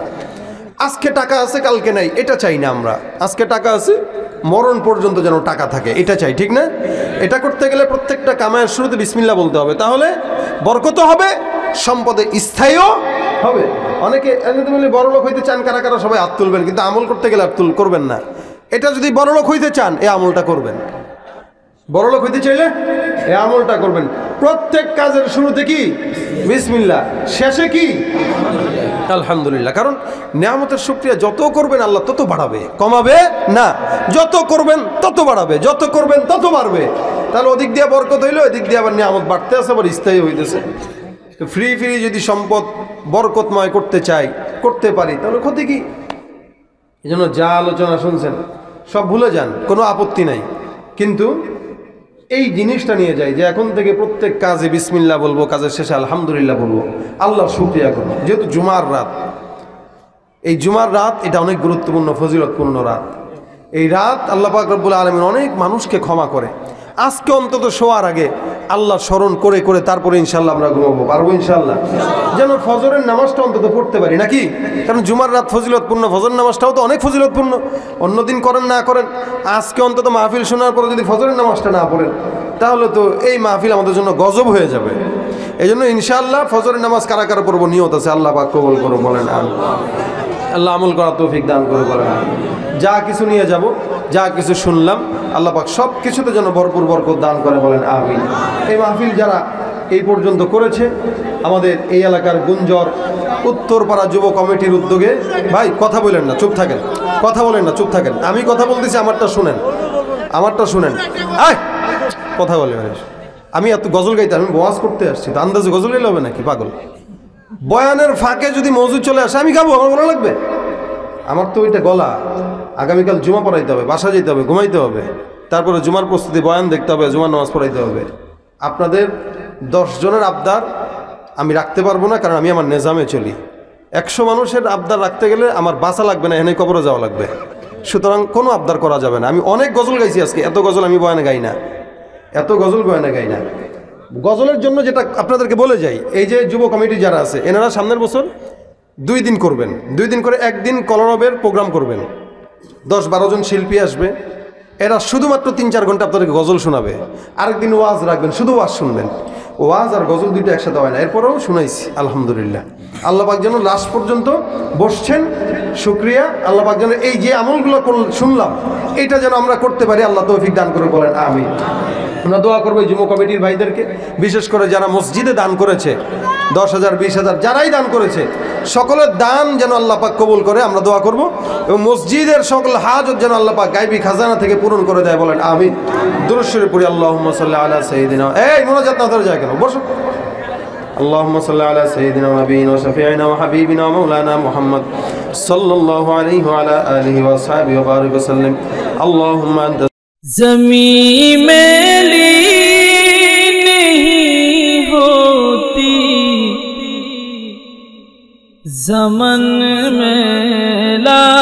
আজকে টাকা আছে, কালকে নাই, এটা চাই না আমরা। আজকে টাকা আছে, মরণ পর্যন্ত যেন টাকা থাকে, এটা চাই, ঠিক না? এটা করতে গেলে প্রত্যেকটা কামায়ের শুরুতে বিসমিল্লা বলতে হবে। তাহলে, বরকত হবে, সম্পদে স্থায়ীও হবে। অনেকে বলি, বড় লোক হইতে চান, কারা কারা সবাই হাত তুলবেন? কিন্তু আমল করতে গেলে আর তুল করবেন না। এটা যদি বড় লোক হইতে চান, এই আমলটা করবেন। বড় লোক হইতে চাইলে এই আমলটা করবেন। প্রত্যেক কাজের শুরুতে কি? বিসমিল্লা শেষে কি? আলহামদুলিল্লাহ। কারণ নিয়ামতের শুক্রিয়া যত করবেন আল্লাহ তত বাড়াবে। কমাবে? না। যত করবেন তত বাড়াবে। যত করবেন তত বাড়বে। তাহলে ওদিক দিয়ে বরকত হইল, এদিক দিয়ে আবার নিয়ামত বাড়তে আছে, আবার স্থায়ী হইতেছে। ফ্রি ফ্রি যদি সম্পদ বরকতময় করতে চাই, করতে পারি, তাহলে ক্ষতি কি? এই জন্য যা আলোচনা শুনছেন, সব ভুলে যান, কোনো আপত্তি নাই। কিন্তু এই জিনিসটা নিয়ে যাই যে এখন থেকে প্রত্যেক কাজে বিসমিল্লা বলব, কাজের শেষে আলহামদুলিল্লাহ বলব। আল্লাহ শুক্রিয়া করব। যেহেতু জুমার রাত, এই জুমার রাত এটা অনেক গুরুত্বপূর্ণ, ফজিলতপূর্ণ রাত। এই রাত আল্লাহ পাক আলমিন অনেক মানুষকে ক্ষমা করে। আজকে অন্তত শোয়ার আগে আল্লাহ স্মরণ করে করে তারপরে ইনশাল্লাহ আমরা ঘুমাবো। পারব ইনশাল্লাহ যেন ফজরের নামাজটা অন্তত পড়তে পারি, নাকি? কারণ জুমার রাত ফজিলতপূর্ণ ফজর নামাজটাও তো অনেক ফজিলতপূর্ণ। অন্যদিন করেন, না করেন, আজকে অন্তত মাহফিল শোনার পরে যদি ফজরের নামাজটা না পড়েন, তাহলে তো এই মাহফিল আমাদের জন্য গজব হয়ে যাবে। এই জন্য ইনশাআল্লাহ ফজরের নামাজ কারা কারা পড়ব নিয়ত আছে, আল্লাহ পাক কবল করো বলেন, আমিন। আল্লাহ আমল করা তৌফিক দান করে বলেন যা কিছু নিয়ে যাব, যা কিছু শুনলাম, আল্লাহ পাক সব কিছুতে যেন ভরপুর বরকত দান করে বলেন আমিন। এই মাহফিল যারা এই পর্যন্ত করেছে, আমাদের এই এলাকার গুঞ্জর, উত্তরপাড়া যুব কমিটির উদ্যোগে, ভাই, কথা বলেন না, চুপ থাকেন। কথা বলেন না, চুপ থাকেন। আমি কথা বলতেছি, আমারটা শুনেন। আমারটা শুনেন। কথা বলে আমি এত গজল গাইতে, আমি বয়াস করতে আসছি, তো আন্দাজে গজল গাইলে হবে নাকি? পাগল। বয়ানের ফাঁকে যদি মজুদ চলে আসে, আমি খাব, আমার ভালো লাগবে? আমার তো ওইটা গলা। আগামীকাল জুমা পড়াইতে হবে, বাসা যেতে হবে, ঘুমাইতে হবে। তারপরে জুমার প্রস্তুতি, বয়ান দেখতে হবে, জুমার নামাজ পড়াইতে হবে। আপনাদের জনের আবদার আমি রাখতে পারব না, কারণ আমি আমার নেজামে চলি। একশো মানুষের আবদার রাখতে গেলে আমার বাসা লাগবে না, এখানে কবরে যাওয়া লাগবে। সুতরাং কোনো আবদার করা যাবে না। আমি অনেক গজল গাইছি আজকে, এত গজল আমি বয়ানে গাই না। এত গজল বয়ানে গাই না। গজলের জন্য যেটা আপনাদেরকে বলে যাই, এই যে যুব কমিটি যারা আছে, এনারা সামনের বছর দুই দিন করবেন। দুই দিন করে একদিন কলরবের প্রোগ্রাম করবেন। দশ বারো জন শিল্পী আসবে। এরা শুধুমাত্র তিন চার ঘণ্টা আপনাদেরকে গজল শোনাবে। আরেকদিন ওয়াজ রাখবেন, শুধু ওয়াজ শুনবেন। ওয়াজ আর গজল দুইটা একসাথে হয় না। এরপরেও শুনাইছি, আলহামদুলিল্লাহ। আল্লাহবাক যেন লাস্ট পর্যন্ত বসছেন, শুক্রিয়া। আল্লাহবাক যেন এই যে আমলগুলো শুনলাম, এটা যেন আমরা করতে পারি, আল্লাহ তৌফিক দান করে বলেন আমি আমরা দোয়া করব যুব কমিটির ভাইদেরকে, বিশেষ করে যারা মসজিদে দান করেছে, দশ হাজার, বিশ হাজার, যারাই দান করেছে, সকলের দান যেন আল্লাহ পাক কবুল করে, আমরা দোয়া করব। এবং মসজিদের সকল হাজত যেন আল্লাহ পাক গাইবি খাজানা থেকে পূরণ করে দেয় বলেন আমি দুরশ্বরে পড়ি আল্লাহ সাল্লাহ আলা সঈদিন এই, মোনাজাত না ধরে যায় কেন? বসো। اللهم صل على سيدنا ونبينا وشفيعنا وحبيبنا ومولانا محمد صلى الله عليه وعلى آله وأصحابه وبارك وسلم. اللهم أنت زمین میلی نہیں زمن میلا